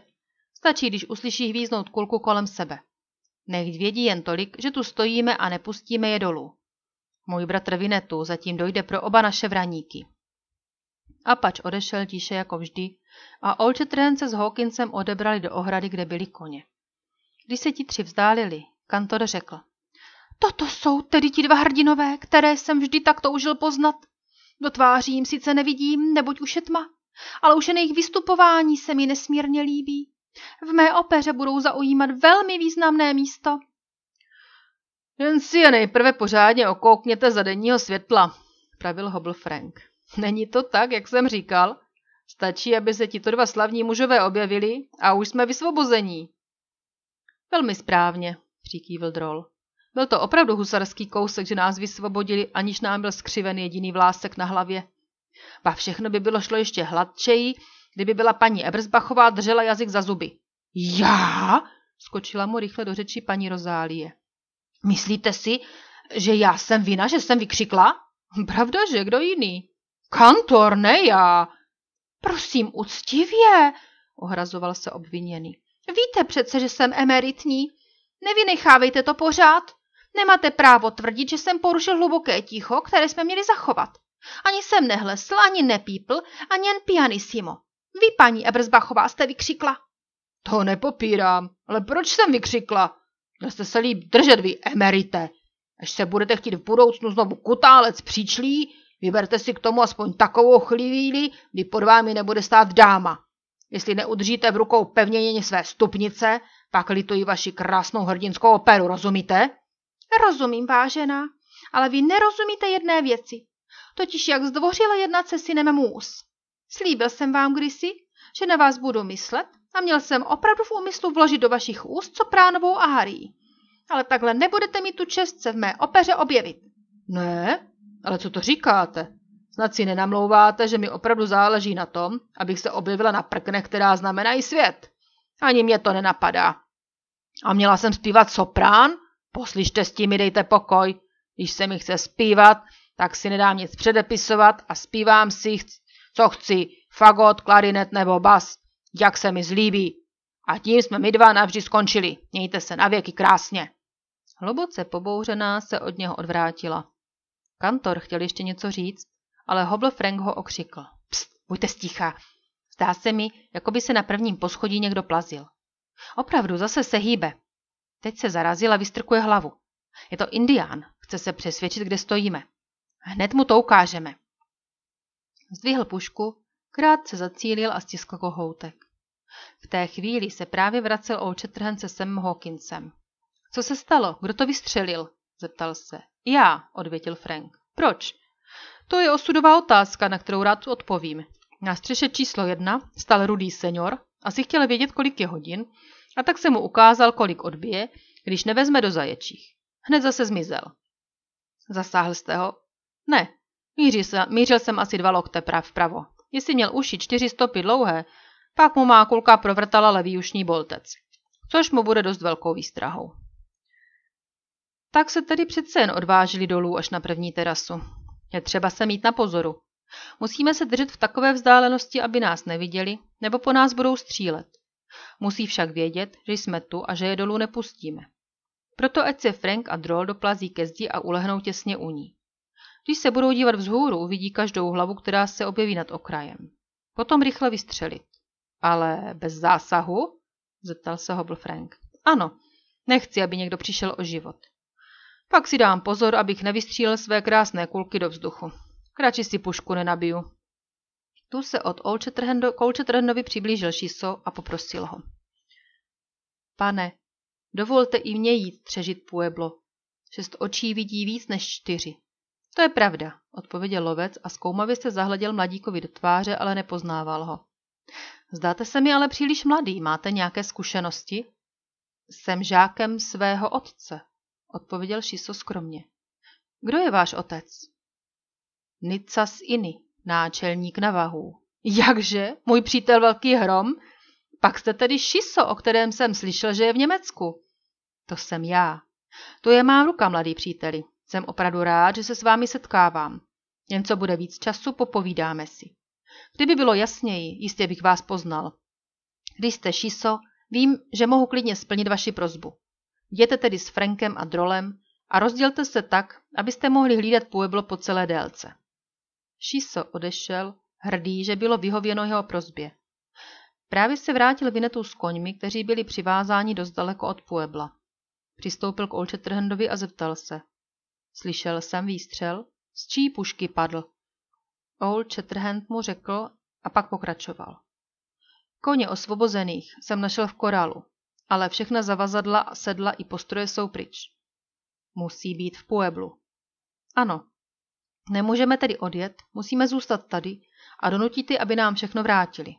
S1: Stačí, když uslyší hvíznout kulku kolem sebe. Nech vědí jen tolik, že tu stojíme a nepustíme je dolů. Můj bratr Vinetu zatím dojde pro oba naše vraníky. Apač odešel tiše jako vždy a Olčetren se s Hawkinsem odebrali do ohrady, kde byli koně. Když se ti tři vzdálili, kantor řekl. Toto jsou tedy ti dva hrdinové, které jsem vždy tak toužil poznat. Do tváří jim sice nevidím, neboť už je tma, ale už jen jejich vystupování se mi nesmírně líbí. V mé opeře budou zaujímat velmi významné místo. Jen si je nejprve pořádně okoukněte za denního světla, pravil Hobble Frank. Není to tak, jak jsem říkal? Stačí, aby se tito dva slavní mužové objevili a už jsme vysvobození. Velmi správně, přikývil drol. Byl to opravdu husarský kousek, že nás vysvobodili, aniž nám byl skřiven jediný vlásek na hlavě. Pa všechno by bylo šlo ještě hladčeji, kdyby byla paní Ebersbachová držela jazyk za zuby. Já? Skočila mu rychle do řeči paní Rozálie. Myslíte si, že já jsem vina, že jsem vykřikla? Pravda, že kdo jiný? Kantor, ne já. Prosím, uctivě, ohrazoval se obviněný. Víte přece, že jsem emeritní. Nevynechávejte to pořád. Nemáte právo tvrdit, že jsem porušil hluboké ticho, které jsme měli zachovat. Ani jsem nehlesl, ani nepípl, ani jen pianissimo. Vy, paní Ebersbachová, jste vykřikla. To nepopírám, ale proč jsem vykřikla? Měl jste se líp držet, vy emerite. Až se budete chtít v budoucnu znovu kutálec příčlí, vyberte si k tomu aspoň takovou chvíli, kdy pod vámi nebude stát dáma. Jestli neudržíte v rukou pevněně své stupnice, pak lituji vaši krásnou hrdinskou operu, rozumíte? Rozumím, vážená, ale vy nerozumíte jedné věci. Totiž jak zdvořile jednat se synem můz. Slíbil jsem vám kdysi, že na vás budu myslet a měl jsem opravdu v úmyslu vložit do vašich úst sopránovou aharii. Ale takhle nebudete mít tu čest se v mé opeře objevit. Ne, ale co to říkáte? Snad si nenamlouváte, že mi opravdu záleží na tom, abych se objevila na prknech, která znamenají svět. Ani mě to nenapadá. A měla jsem zpívat soprán? Poslyšte s tím mi dejte pokoj. Když se mi chce zpívat, tak si nedám nic předepisovat a zpívám si, co chci, fagot, klarinet nebo bas, jak se mi zlíbí. A tím jsme my dva navždy skončili. Mějte se na věky krásně. Hluboce pobouřená se od něho odvrátila. Kantor chtěl ještě něco říct, ale Hobble Frank ho okřikl. Pst, buďte sticha. Zdá se mi, jako by se na prvním poschodí někdo plazil. Opravdu, zase se hýbe. Teď se zarazil a vystrkuje hlavu. Je to indián, chce se přesvědčit, kde stojíme. Hned mu to ukážeme. Zdvihl pušku, krátce zacílil a stiskl kohoutek. V té chvíli se právě vracel Olčetrhen se Sam Hawkinsem. Co se stalo? Kdo to vystřelil? zeptal se. Já, odvětil Frank. Proč? To je osudová otázka, na kterou rád odpovím. Na střeše číslo jedna stal rudý senior, asi chtěl vědět, kolik je hodin, a tak se mu ukázal, kolik odbije, když nevezme do zaječích. Hned zase zmizel. Zasáhl jste ho? Ne. Mířil jsem, mířil jsem asi dva lokte prav vpravo. Jestli měl uši čtyři stopy dlouhé, pak mu má kulka provrtala levý ušní boltec, což mu bude dost velkou výstrahou. Tak se tedy přece jen odvážili dolů až na první terasu. Je třeba se mít na pozoru. Musíme se držet v takové vzdálenosti, aby nás neviděli, nebo po nás budou střílet. Musí však vědět, že jsme tu a že je dolů nepustíme. Proto ať se Frank a Droll doplazí ke zdi a ulehnou těsně u ní. Když se budou dívat vzhůru, uvidí každou hlavu, která se objeví nad okrajem. Potom rychle vystřelit. Ale bez zásahu? Zeptal se Hobble Frank. Ano, nechci, aby někdo přišel o život. Pak si dám pozor, abych nevystřílel své krásné kulky do vzduchu. Radši si pušku nenabiju. Tu se od Olčetrhendovi přiblížil Šiso a poprosil ho. Pane, dovolte i mě jít třežit Pueblo. Šest očí vidí víc než čtyři. To je pravda, odpověděl lovec a zkoumavě se zahleděl mladíkovi do tváře, ale nepoznával ho. Zdáte se mi ale příliš mladý, máte nějaké zkušenosti? Jsem žákem svého otce, odpověděl Šiso skromně. Kdo je váš otec? Nicas Iny, náčelník navahů. Jakže? Můj přítel Velký Hrom? Pak jste tedy Šiso, o kterém jsem slyšel, že je v Německu. To jsem já. To je má ruka, mladý příteli. Jsem opravdu rád, že se s vámi setkávám. Jen co bude víc času, popovídáme si. Kdyby bylo jasněji, jistě bych vás poznal. Když jste Šiso, vím, že mohu klidně splnit vaši prozbu. Jděte tedy s Frankem a Drolem a rozdělte se tak, abyste mohli hlídat Pueblo po celé délce. Šiso odešel, hrdý, že bylo vyhověno jeho prozbě. Právě se vrátil Vinetu s koňmi, kteří byli přivázáni dost daleko od Puebla. Přistoupil k Olčetrhendovi a zeptal se. Slyšel jsem výstřel? Z čí pušky padl? Old Shatterhand mu řekl a pak pokračoval. Koně osvobozených jsem našel v korálu, ale všechna zavazadla, sedla i postroje jsou pryč. Musí být v Pueblu. Ano. Nemůžeme tedy odjet, musíme zůstat tady a donutit ty, aby nám všechno vrátili.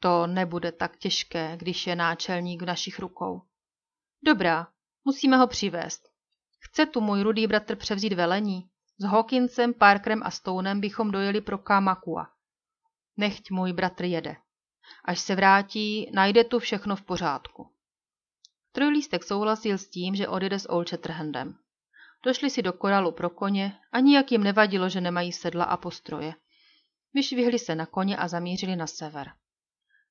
S1: To nebude tak těžké, když je náčelník v našich rukou. Dobrá, musíme ho přivést. Chce tu můj rudý bratr převzít velení? S Hawkinsem, Parkerem a Stonem bychom dojeli pro Kamakua. Nechť můj bratr jede. Až se vrátí, najde tu všechno v pořádku. Trojlístek souhlasil s tím, že odjede s Old Shatterhandem. Došli si do koralu pro koně a nijak jim nevadilo, že nemají sedla a postroje. Vyšvihli se na koně a zamířili na sever.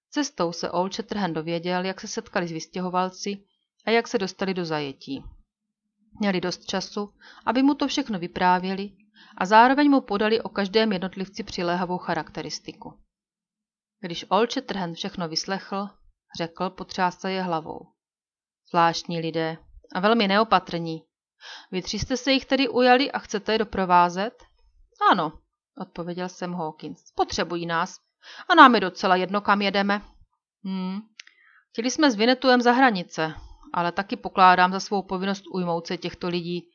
S1: Cestou se Old Shatterhand dověděl, jak se setkali s vystěhovalci a jak se dostali do zajetí. Měli dost času, aby mu to všechno vyprávěli a zároveň mu podali o každém jednotlivci přiléhavou charakteristiku. Když Olče Trhen všechno vyslechl, řekl, potřása je hlavou. Zvláštní lidé a velmi neopatrní. Vy tři jste se jich tedy ujali a chcete je doprovázet? Ano, odpověděl jsem Hawkins. Potřebují nás. A nám je docela jedno, kam jedeme. Hmm. Chtěli jsme s Vinetuem za hranice, ale taky pokládám za svou povinnost ujmout se těchto lidí,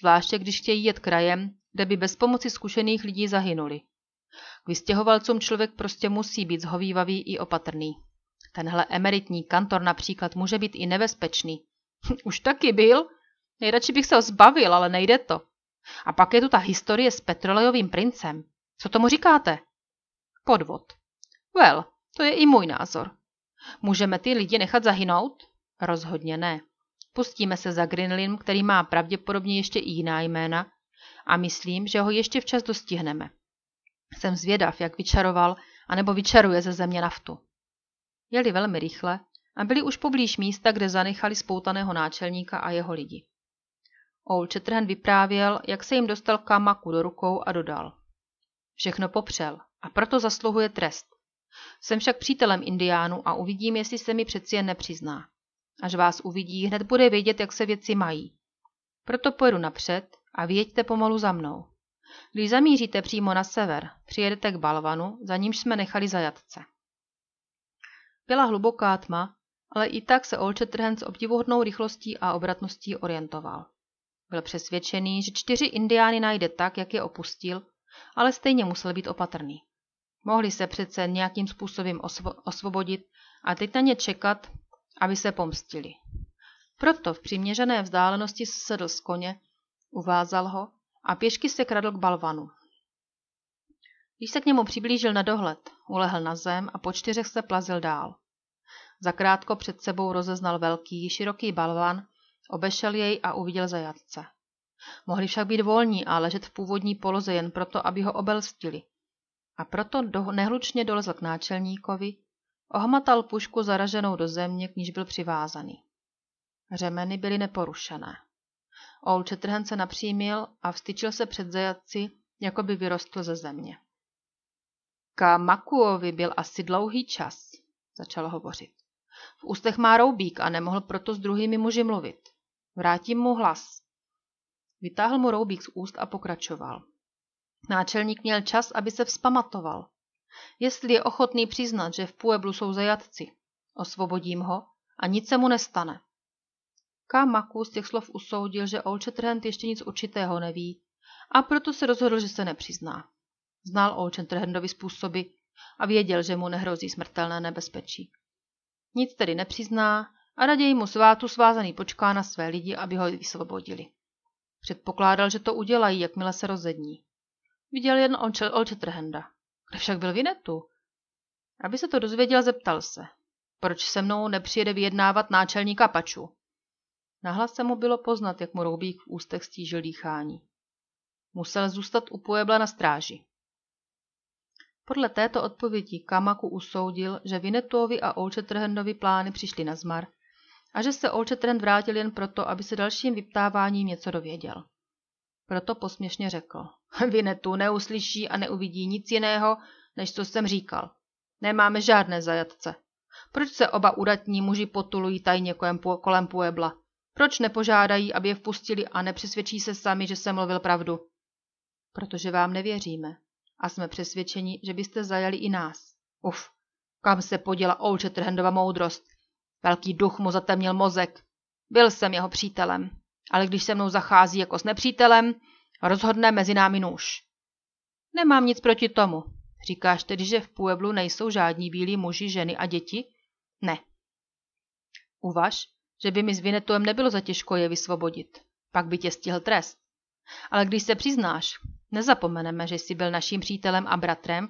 S1: zvláště když chtějí jet krajem, kde by bez pomoci zkušených lidí zahynuli. K vystěhovalcům člověk prostě musí být zhovývavý i opatrný. Tenhle emeritní kantor například může být i nebezpečný. Už taky byl. Nejradši bych se ho zbavil, ale nejde to. A pak je tu ta historie s petrolejovým princem. Co tomu říkáte? Podvod. Well, to je i můj názor. Můžeme ty lidi nechat zahynout? Rozhodně ne. Pustíme se za Grinlim, který má pravděpodobně ještě i jiná jména a myslím, že ho ještě včas dostihneme. Jsem zvědav, jak vyčaroval, anebo vyčaruje ze země naftu. Jeli velmi rychle a byli už poblíž místa, kde zanechali spoutaného náčelníka a jeho lidi. Old Shatterhand vyprávěl, jak se jim dostal kamaku do rukou a dodal. Všechno popřel a proto zasluhuje trest. Jsem však přítelem indiánů a uvidím, jestli se mi přeci jen nepřizná. Až vás uvidí, hned bude vědět, jak se věci mají. Proto pojedu napřed a věďte pomalu za mnou. Když zamíříte přímo na sever, přijedete k balvanu, za nímž jsme nechali zajatce. Byla hluboká tma, ale i tak se Olčetrhen s obdivuhodnou rychlostí a obratností orientoval. Byl přesvědčený, že čtyři indiány najde tak, jak je opustil, ale stejně musel být opatrný. Mohli se přece nějakým způsobem osvo- osvobodit a teď na ně čekat, aby se pomstili. Proto v přiměřené vzdálenosti sedl z koně, uvázal ho a pěšky se kradl k balvanu. Když se k němu přiblížil na dohled, ulehl na zem a po čtyřech se plazil dál. Zakrátko před sebou rozeznal velký, široký balvan, obešel jej a uviděl zajatce. Mohli však být volní a ležet v původní poloze jen proto, aby ho obelstili. A proto do, nehlučně dolezl k náčelníkovi, ohmatal pušku zaraženou do země, k níž byl přivázaný. Řemeny byly neporušené. Olčetrhen se napřímil a vstyčil se před zajatci, jako by vyrostl ze země. Makuovi byl asi dlouhý čas, začal hovořit. V ústech má roubík a nemohl proto s druhými muži mluvit. Vrátím mu hlas. Vytáhl mu roubík z úst a pokračoval. Náčelník měl čas, aby se vzpamatoval. Jestli je ochotný přiznat, že v Pueblu jsou zajatci, osvobodím ho a nic se mu nestane. Maku z těch slov usoudil, že Olčetrhent ještě nic určitého neví a proto se rozhodl, že se nepřizná. Znal Olčetrhendovi způsoby a věděl, že mu nehrozí smrtelné nebezpečí. Nic tedy nepřizná a raději mu svátu svázaný počká na své lidi, aby ho vysvobodili. Předpokládal, že to udělají, jakmile se rozední. Viděl jen Olčetrhenda. Kde však byl Vinetu? Aby se to dozvěděl, zeptal se. Proč se mnou nepřijede vyjednávat náčelníka Paču? Nahlas se mu bylo poznat, jak mu roubík v ústech stížil dýchání. Musel zůstat u Puebla na stráži. Podle této odpovědi Kamaku usoudil, že Vinetuovi a Olčetrhendovi plány přišly na zmar a že se Olčetrhend vrátil jen proto, aby se dalším vyptáváním něco dověděl. Proto posměšně řekl. Vinetu neuslyší a neuvidí nic jiného, než co jsem říkal. Nemáme žádné zajatce. Proč se oba udatní muži potulují tajně kolem Puebla? Proč nepožádají, aby je vpustili a nepřesvědčí se sami, že jsem mluvil pravdu? Protože vám nevěříme a jsme přesvědčeni, že byste zajali i nás. Uf, kam se poděla Olče Trhendova moudrost? Velký duch mu zatemnil mozek. Byl jsem jeho přítelem, ale když se mnou zachází jako s nepřítelem, rozhodne mezi námi nůž. Nemám nic proti tomu. Říkáš tedy, že v Pueblu nejsou žádní bílí muži, ženy a děti? Ne. Uvaž, že by mi s Vinetuem nebylo za těžko je vysvobodit. Pak by tě stihl trest. Ale když se přiznáš, nezapomeneme, že jsi byl naším přítelem a bratrem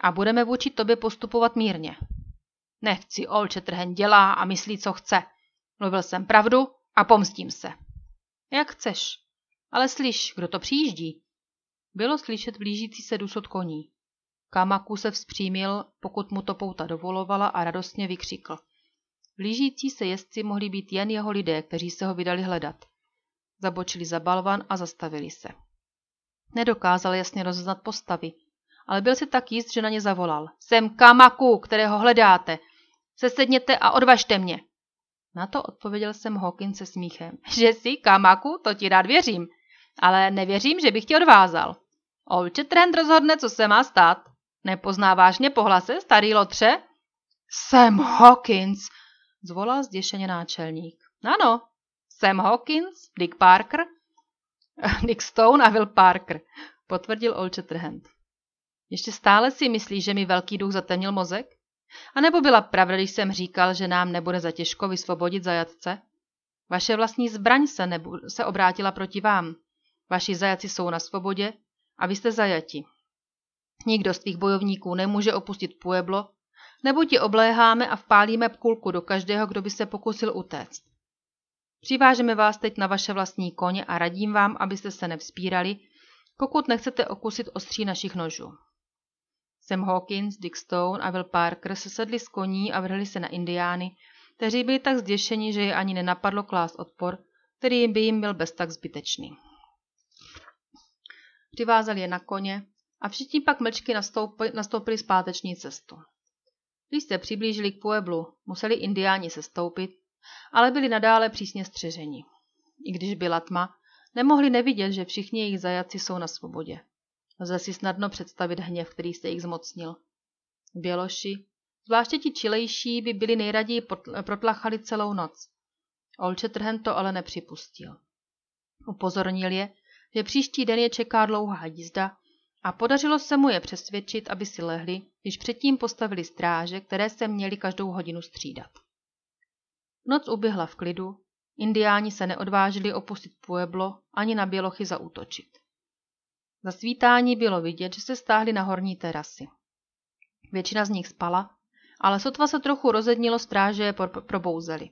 S1: a budeme vůči tobě postupovat mírně. Nechci, Olče trhen dělá a myslí, co chce. Mluvil jsem pravdu a pomstím se. Jak chceš. Ale slyš, kdo to přijíždí? Bylo slyšet blížící se dusot koní. Kamaku se vzpřímil, pokud mu to pouta dovolovala a radostně vykřikl. Blížící se jezdci mohli být jen jeho lidé, kteří se ho vydali hledat. Zabočili za balvan a zastavili se. Nedokázal jasně rozeznat postavy, ale byl si tak jist, že na ně zavolal. Jsem Kamaku, kterého hledáte. Sesedněte a odvažte mě. Na to odpověděl jsem Hawkins se smíchem. Že jsi Kamaku, to ti rád věřím. Ale nevěřím, že bych tě odvázal. Olče Trend rozhodne, co se má stát. Nepoznáváš mě po hlase, starý lotře? Sam Hawkins, zvolal zděšeně náčelník. Ano, Sam Hawkins, Dick Parker, Dick Stone a Will Parker, potvrdil Old Shatterhand. Ještě stále si myslíš, že mi velký duch zatemnil mozek? A nebo byla pravda, když jsem říkal, že nám nebude za těžko vysvobodit zajatce? Vaše vlastní zbraň se, nebu- se obrátila proti vám. Vaši zajaci jsou na svobodě a vy jste zajati. Nikdo z tvých bojovníků nemůže opustit Pueblo, nebo ti obléháme a vpálíme kulku do každého, kdo by se pokusil utéct. Přivážeme vás teď na vaše vlastní koně a radím vám, abyste se nevzpírali, pokud nechcete okusit ostří našich nožů. Sam Hawkins, Dick Stone a Will Parker se sedli z koní a vrhli se na indiány, kteří byli tak zděšeni, že je ani nenapadlo klást odpor, který by jim byl bez tak zbytečný. Přivázali je na koně a všichni pak mlčky nastoupili, nastoupili zpáteční cestu. Když se přiblížili k Pueblu, museli indiáni se stoupit, ale byli nadále přísně střeženi. I když byla tma, nemohli nevidět, že všichni jejich zajaci jsou na svobodě. Lze si snadno představit hněv, který se jich zmocnil. Běloši, zvláště ti čilejší, by byli nejraději protlachali celou noc. Olče Trhen to ale nepřipustil. Upozornil je, že příští den je čeká dlouhá jízda A podařilo se mu je přesvědčit, aby si lehli, když předtím postavili stráže, které se měli každou hodinu střídat. Noc uběhla v klidu, indiáni se neodvážili opustit Pueblo ani na bělochy zaútočit. Za svítání bylo vidět, že se stáhli na horní terasy. Většina z nich spala, ale sotva se trochu rozednilo, stráže je probouzeli.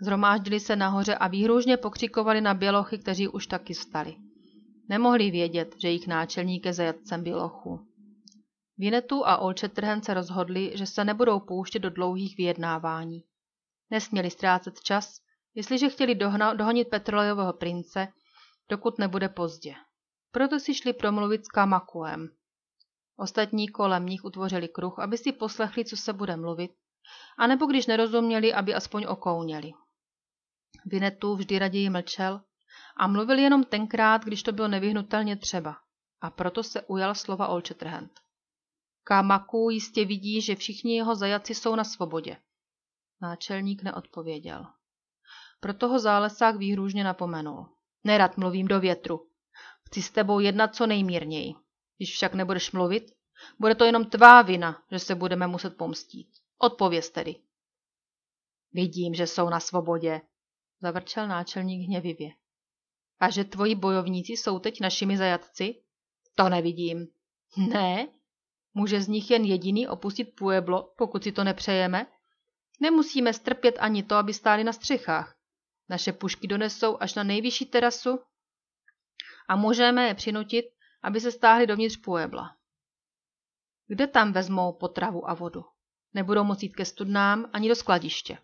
S1: Zhromáždili se nahoře a výhružně pokřikovali na bělochy, kteří už taky vstali. Nemohli vědět, že jejich náčelník je zajatcem bělochů. Vinetu a Olčetrhen se rozhodli, že se nebudou pouštět do dlouhých vyjednávání. Nesměli ztrácet čas, jestliže chtěli dohna, dohonit petrolejového prince, dokud nebude pozdě. Proto si šli promluvit s Kamakuem. Ostatní kolem nich utvořili kruh, aby si poslechli, co se bude mluvit, anebo když nerozuměli, aby aspoň okouněli. Vinetu vždy raději mlčel a mluvil jenom tenkrát, když to bylo nevyhnutelně třeba. A proto se ujal slova Olčetrhent. Kamaku jistě vidí, že všichni jeho zajaci jsou na svobodě. Náčelník neodpověděl. Proto ho zálesák výhružně napomenul. Nerad mluvím do větru. Chci s tebou jednat co nejmírněji. Když však nebudeš mluvit, bude to jenom tvá vina, že se budeme muset pomstít. Odpověz tedy. Vidím, že jsou na svobodě, zavrčel náčelník hněvivě. A že tvoji bojovníci jsou teď našimi zajatci? To nevidím. Ne? Může z nich jen jediný opustit Pueblo, pokud si to nepřejeme? Nemusíme strpět ani to, aby stáli na střechách. Naše pušky donesou až na nejvyšší terasu a můžeme je přinutit, aby se stáhli dovnitř Puebla. Kde tam vezmou potravu a vodu? Nebudou moci jít ke studnám ani do skladiště.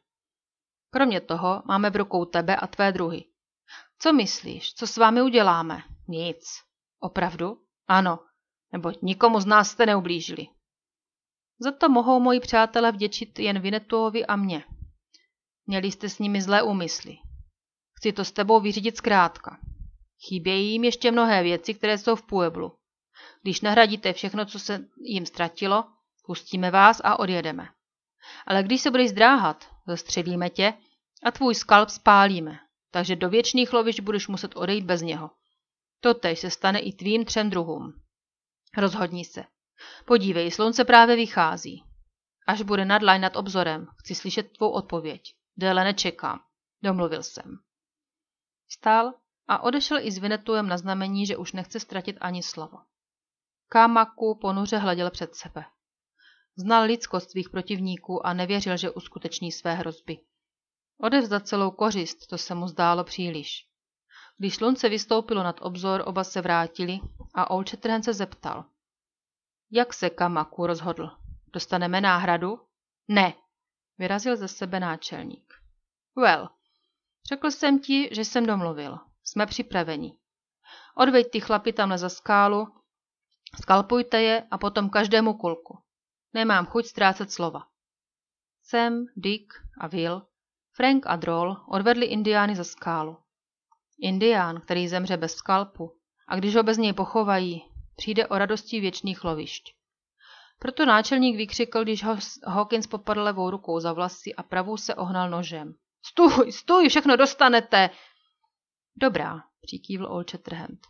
S1: Kromě toho máme v rukou tebe a tvé druhy. Co myslíš, co s vámi uděláme? Nic. Opravdu? Ano, neboť nikomu z nás jste neublížili. Za to mohou moji přátelé vděčit jen Vinetuovi a mně. Měli jste s nimi zlé úmysly. Chci to s tebou vyřídit zkrátka. Chybějí jim ještě mnohé věci, které jsou v Pueblu. Když nahradíte všechno, co se jim ztratilo, pustíme vás a odjedeme. Ale když se budeš zdráhat, zastřelíme tě a tvůj skalp spálíme, takže do věčných lovišť budeš muset odejít bez něho. Totež se stane i tvým třem druhům. Rozhodni se. Podívej, slunce právě vychází. Až bude nadlaj nad obzorem, chci slyšet tvou odpověď. Déle nečekám. Domluvil jsem. Stál a odešel i s Vinetuem na znamení, že už nechce ztratit ani slovo. Kámaku ponuře hleděl před sebe. Znal lidskost svých protivníků a nevěřil, že uskuteční své hrozby. Odevzdat celou kořist, to se mu zdálo příliš. Když slunce vystoupilo nad obzor, oba se vrátili a Olčetrhen se zeptal. Jak se Kamaku rozhodl? Dostaneme náhradu? Ne, vyrazil ze sebe náčelník. Well, řekl jsem ti, že jsem domluvil. Jsme připraveni. Odveď ty chlapi tamhle za skálu, skalpujte je a potom každému kulku. Nemám chuť ztrácet slova. Sam, Dick a Will, Frank a Droll odvedli indiány za skálu. Indián, který zemře bez skalpu, a když ho bez něj pochovají, přijde o radosti věčných lovišť. Proto náčelník vykřikl, když ho Hawkins popadl levou rukou za vlasy a pravou se ohnal nožem. Stůj, stůj, všechno dostanete! Dobrá, přikývl Old Shatterhand.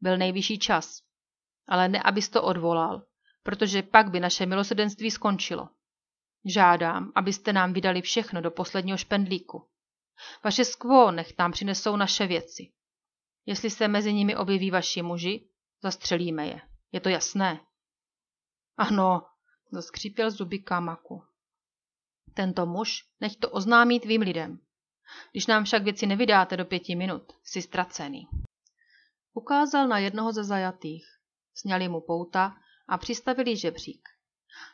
S1: Byl nejvyšší čas. Ale ne, abys to odvolal, protože pak by naše milosedenství skončilo. Žádám, abyste nám vydali všechno do posledního špendlíku. Vaše skvo nech nám přinesou naše věci. Jestli se mezi nimi objeví vaši muži, zastřelíme je. Je to jasné? Ano, zaskřípěl zuby Kamaku. Tento muž nech to oznámí tvým lidem. Když nám však věci nevydáte do pěti minut, jsi ztracený. Ukázal na jednoho ze zajatých. Sněli mu pouta a přistavili žebřík.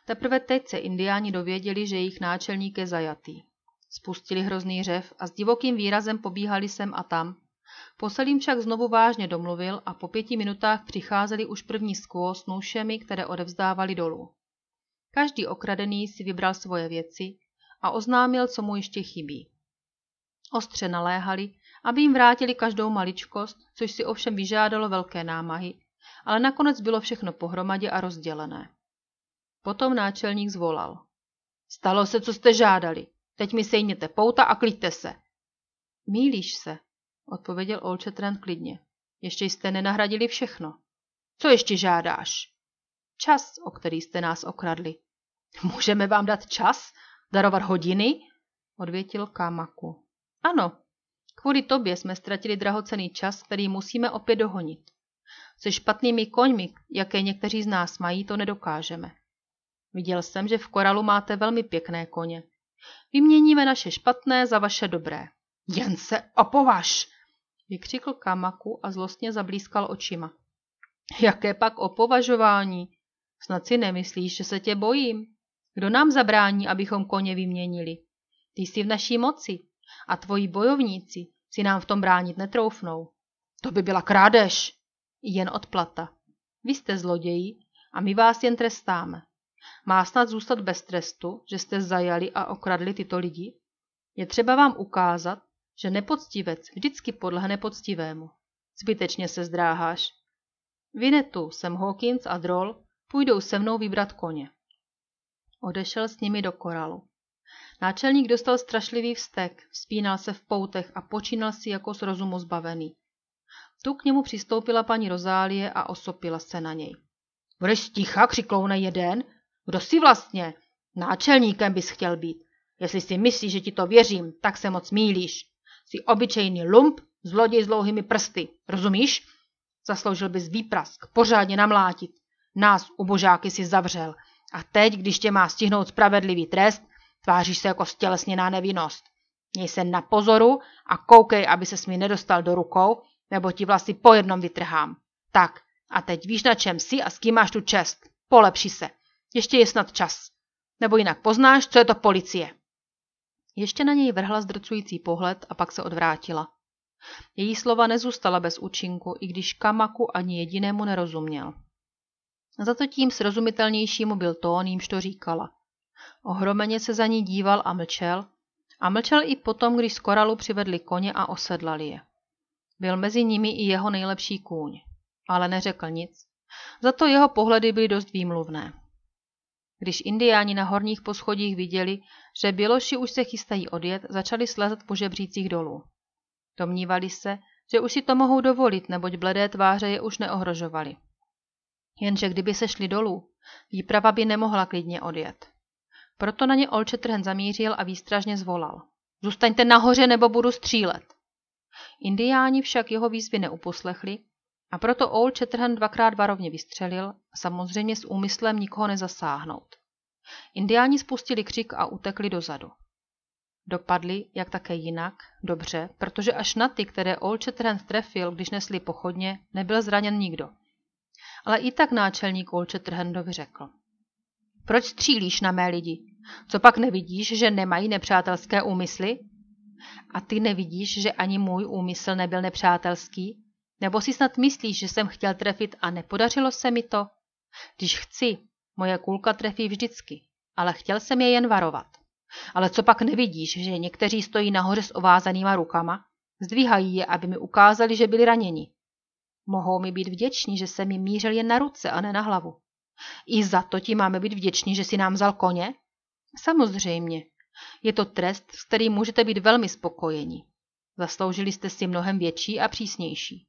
S1: Teprve teď se indiáni dověděli, že jejich náčelník je zajatý. Spustili hrozný řev a s divokým výrazem pobíhali sem a tam. Poselím však znovu vážně domluvil a po pěti minutách přicházeli už první skvo s nůšemi, které odevzdávali dolů. Každý okradený si vybral svoje věci a oznámil, co mu ještě chybí. Ostře naléhali, aby jim vrátili každou maličkost, což si ovšem vyžádalo velké námahy, ale nakonec bylo všechno pohromadě a rozdělené. Potom náčelník zvolal. Stalo se, co jste žádali. Teď mi sejněte pouta a kliďte se. Mílíš se, odpověděl Olčetren klidně. Ještě jste nenahradili všechno. Co ještě žádáš? Čas, o který jste nás okradli. Můžeme vám dát čas? Darovat hodiny? Odvětil Kamaku. Ano, kvůli tobě jsme ztratili drahocený čas, který musíme opět dohonit. Se špatnými koňmi, jaké někteří z nás mají, to nedokážeme. Viděl jsem, že v koralu máte velmi pěkné koně. Vyměníme naše špatné za vaše dobré. Jen se opovaž! Vykřikl Kamaku a zlostně zablískal očima. Jaké pak opovažování? Snad si nemyslíš, že se tě bojím? Kdo nám zabrání, abychom koně vyměnili? Ty jsi v naší moci a tvoji bojovníci si nám v tom bránit netroufnou. To by byla krádež. Jen odplata. Vy jste zloději a my vás jen trestáme. Má snad zůstat bez trestu, že jste zajali a okradli tyto lidi? Je třeba vám ukázat, že nepoctivec vždycky podlehne nepoctivému. Zbytečně se zdráháš. Vinetu, jsem Hawkins a Droll půjdou se mnou vybrat koně. Odešel s nimi do koralu. Náčelník dostal strašlivý vztek, vzpínal se v poutech a počínal si jako z rozumu zbavený. Tu k němu přistoupila paní Rozálie a osopila se na něj. Budeš sticha, křikloune jeden? Kdo jsi vlastně? Náčelníkem bys chtěl být. Jestli si myslíš, že ti to věřím, tak se moc mílíš. Jsi obyčejný lump, zloděj s dlouhými prsty. Rozumíš? Zasloužil bys výprask, pořádně namlátit. Nás, ubožáky, si zavřel. A teď, když tě má stihnout spravedlivý trest, tváříš se jako stělesněná nevinnost. Měj se na pozoru a koukej, aby se mi nedostal do rukou, nebo ti vlasy po jednom vytrhám. Tak, a teď víš, na čem jsi a s kým máš tu čest. Polepši se. Ještě je snad čas. Nebo jinak poznáš, co je to policie. Ještě na něj vrhla zdrcující pohled a pak se odvrátila. Její slova nezůstala bez účinku, i když Kamaku ani jedinému nerozuměl. Za to tím srozumitelnějšímu byl tón, jímž to říkala. Ohromeně se za ní díval a mlčel, a mlčel i potom, když z koralu přivedli koně a osedlali je. Byl mezi nimi i jeho nejlepší kůň, ale neřekl nic. Za to jeho pohledy byly dost výmluvné. Když indiáni na horních poschodích viděli, že běloši už se chystají odjet, začali slezat po žebřících dolů. Domnívali se, že už si to mohou dovolit, neboť bledé tváře je už neohrožovaly. Jenže kdyby se šli dolů, výprava by nemohla klidně odjet. Proto na ně Olčetrhen zamířil a výstražně zvolal. Zůstaňte nahoře, nebo budu střílet. Indiáni však jeho výzvy neuposlechli a proto Old Shatterhand dvakrát varovně vystřelil, samozřejmě s úmyslem nikoho nezasáhnout. Indiáni spustili křik a utekli dozadu. Dopadli, jak také jinak, dobře, protože až na ty, které Old Shatterhand trefil, když nesli pochodně, nebyl zraněn nikdo. Ale i tak náčelník Old Shatterhandovi řekl. Proč střílíš na mé lidi? Co pak nevidíš, že nemají nepřátelské úmysly? A ty nevidíš, že ani můj úmysl nebyl nepřátelský? Nebo si snad myslíš, že jsem chtěl trefit a nepodařilo se mi to? Když chci, moje kulka trefí vždycky, ale chtěl jsem je jen varovat. Ale co pak nevidíš, že někteří stojí nahoře s ovázanýma rukama? Zdvíhají je, aby mi ukázali, že byli raněni. Mohou mi být vděční, že jsem jim mířil jen na ruce a ne na hlavu. I za to ti máme být vděční, že si nám vzal koně? Samozřejmě. Je to trest, s kterým můžete být velmi spokojeni. Zasloužili jste si mnohem větší a přísnější.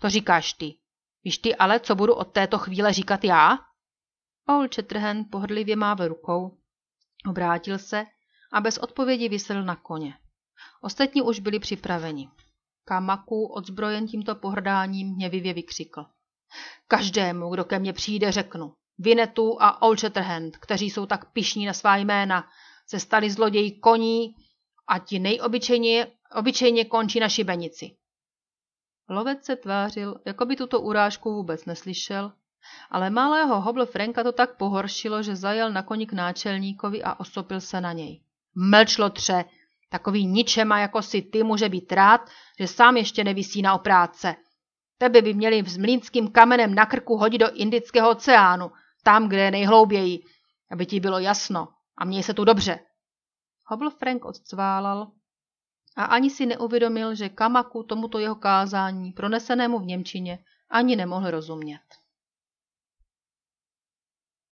S1: To říkáš ty. Víš ty ale, co budu od této chvíle říkat já? Paul Chatterhen pohodlivě mávl rukou, obrátil se a bez odpovědi vysel na koně. Ostatní už byli připraveni. Kamaku, odzbrojen tímto pohrdáním, hněvivě vykřikl. Každému, kdo ke mně přijde, řeknu. Vinetu a Old kteří jsou tak pišní na svá jména, se stali zloději koní a ti nejobyčejně obyčejně končí na šibenici. Lovec se tvářil, jako by tuto urážku vůbec neslyšel, ale malého hobl Franka to tak pohoršilo, že zajel na koni k náčelníkovi a osopil se na něj. Mlčlo tře, takový ničema jako si ty může být rád, že sám ještě nevisí na opráce. Tebe by měli s mlínským kamenem na krku hodit do Indického oceánu, tam, kde je nejhlouběji, aby ti bylo jasno. A měj se tu dobře. Hobl Frank odcválal a ani si neuvědomil, že Kamaku tomuto jeho kázání, pronesenému v Němčině, ani nemohl rozumět.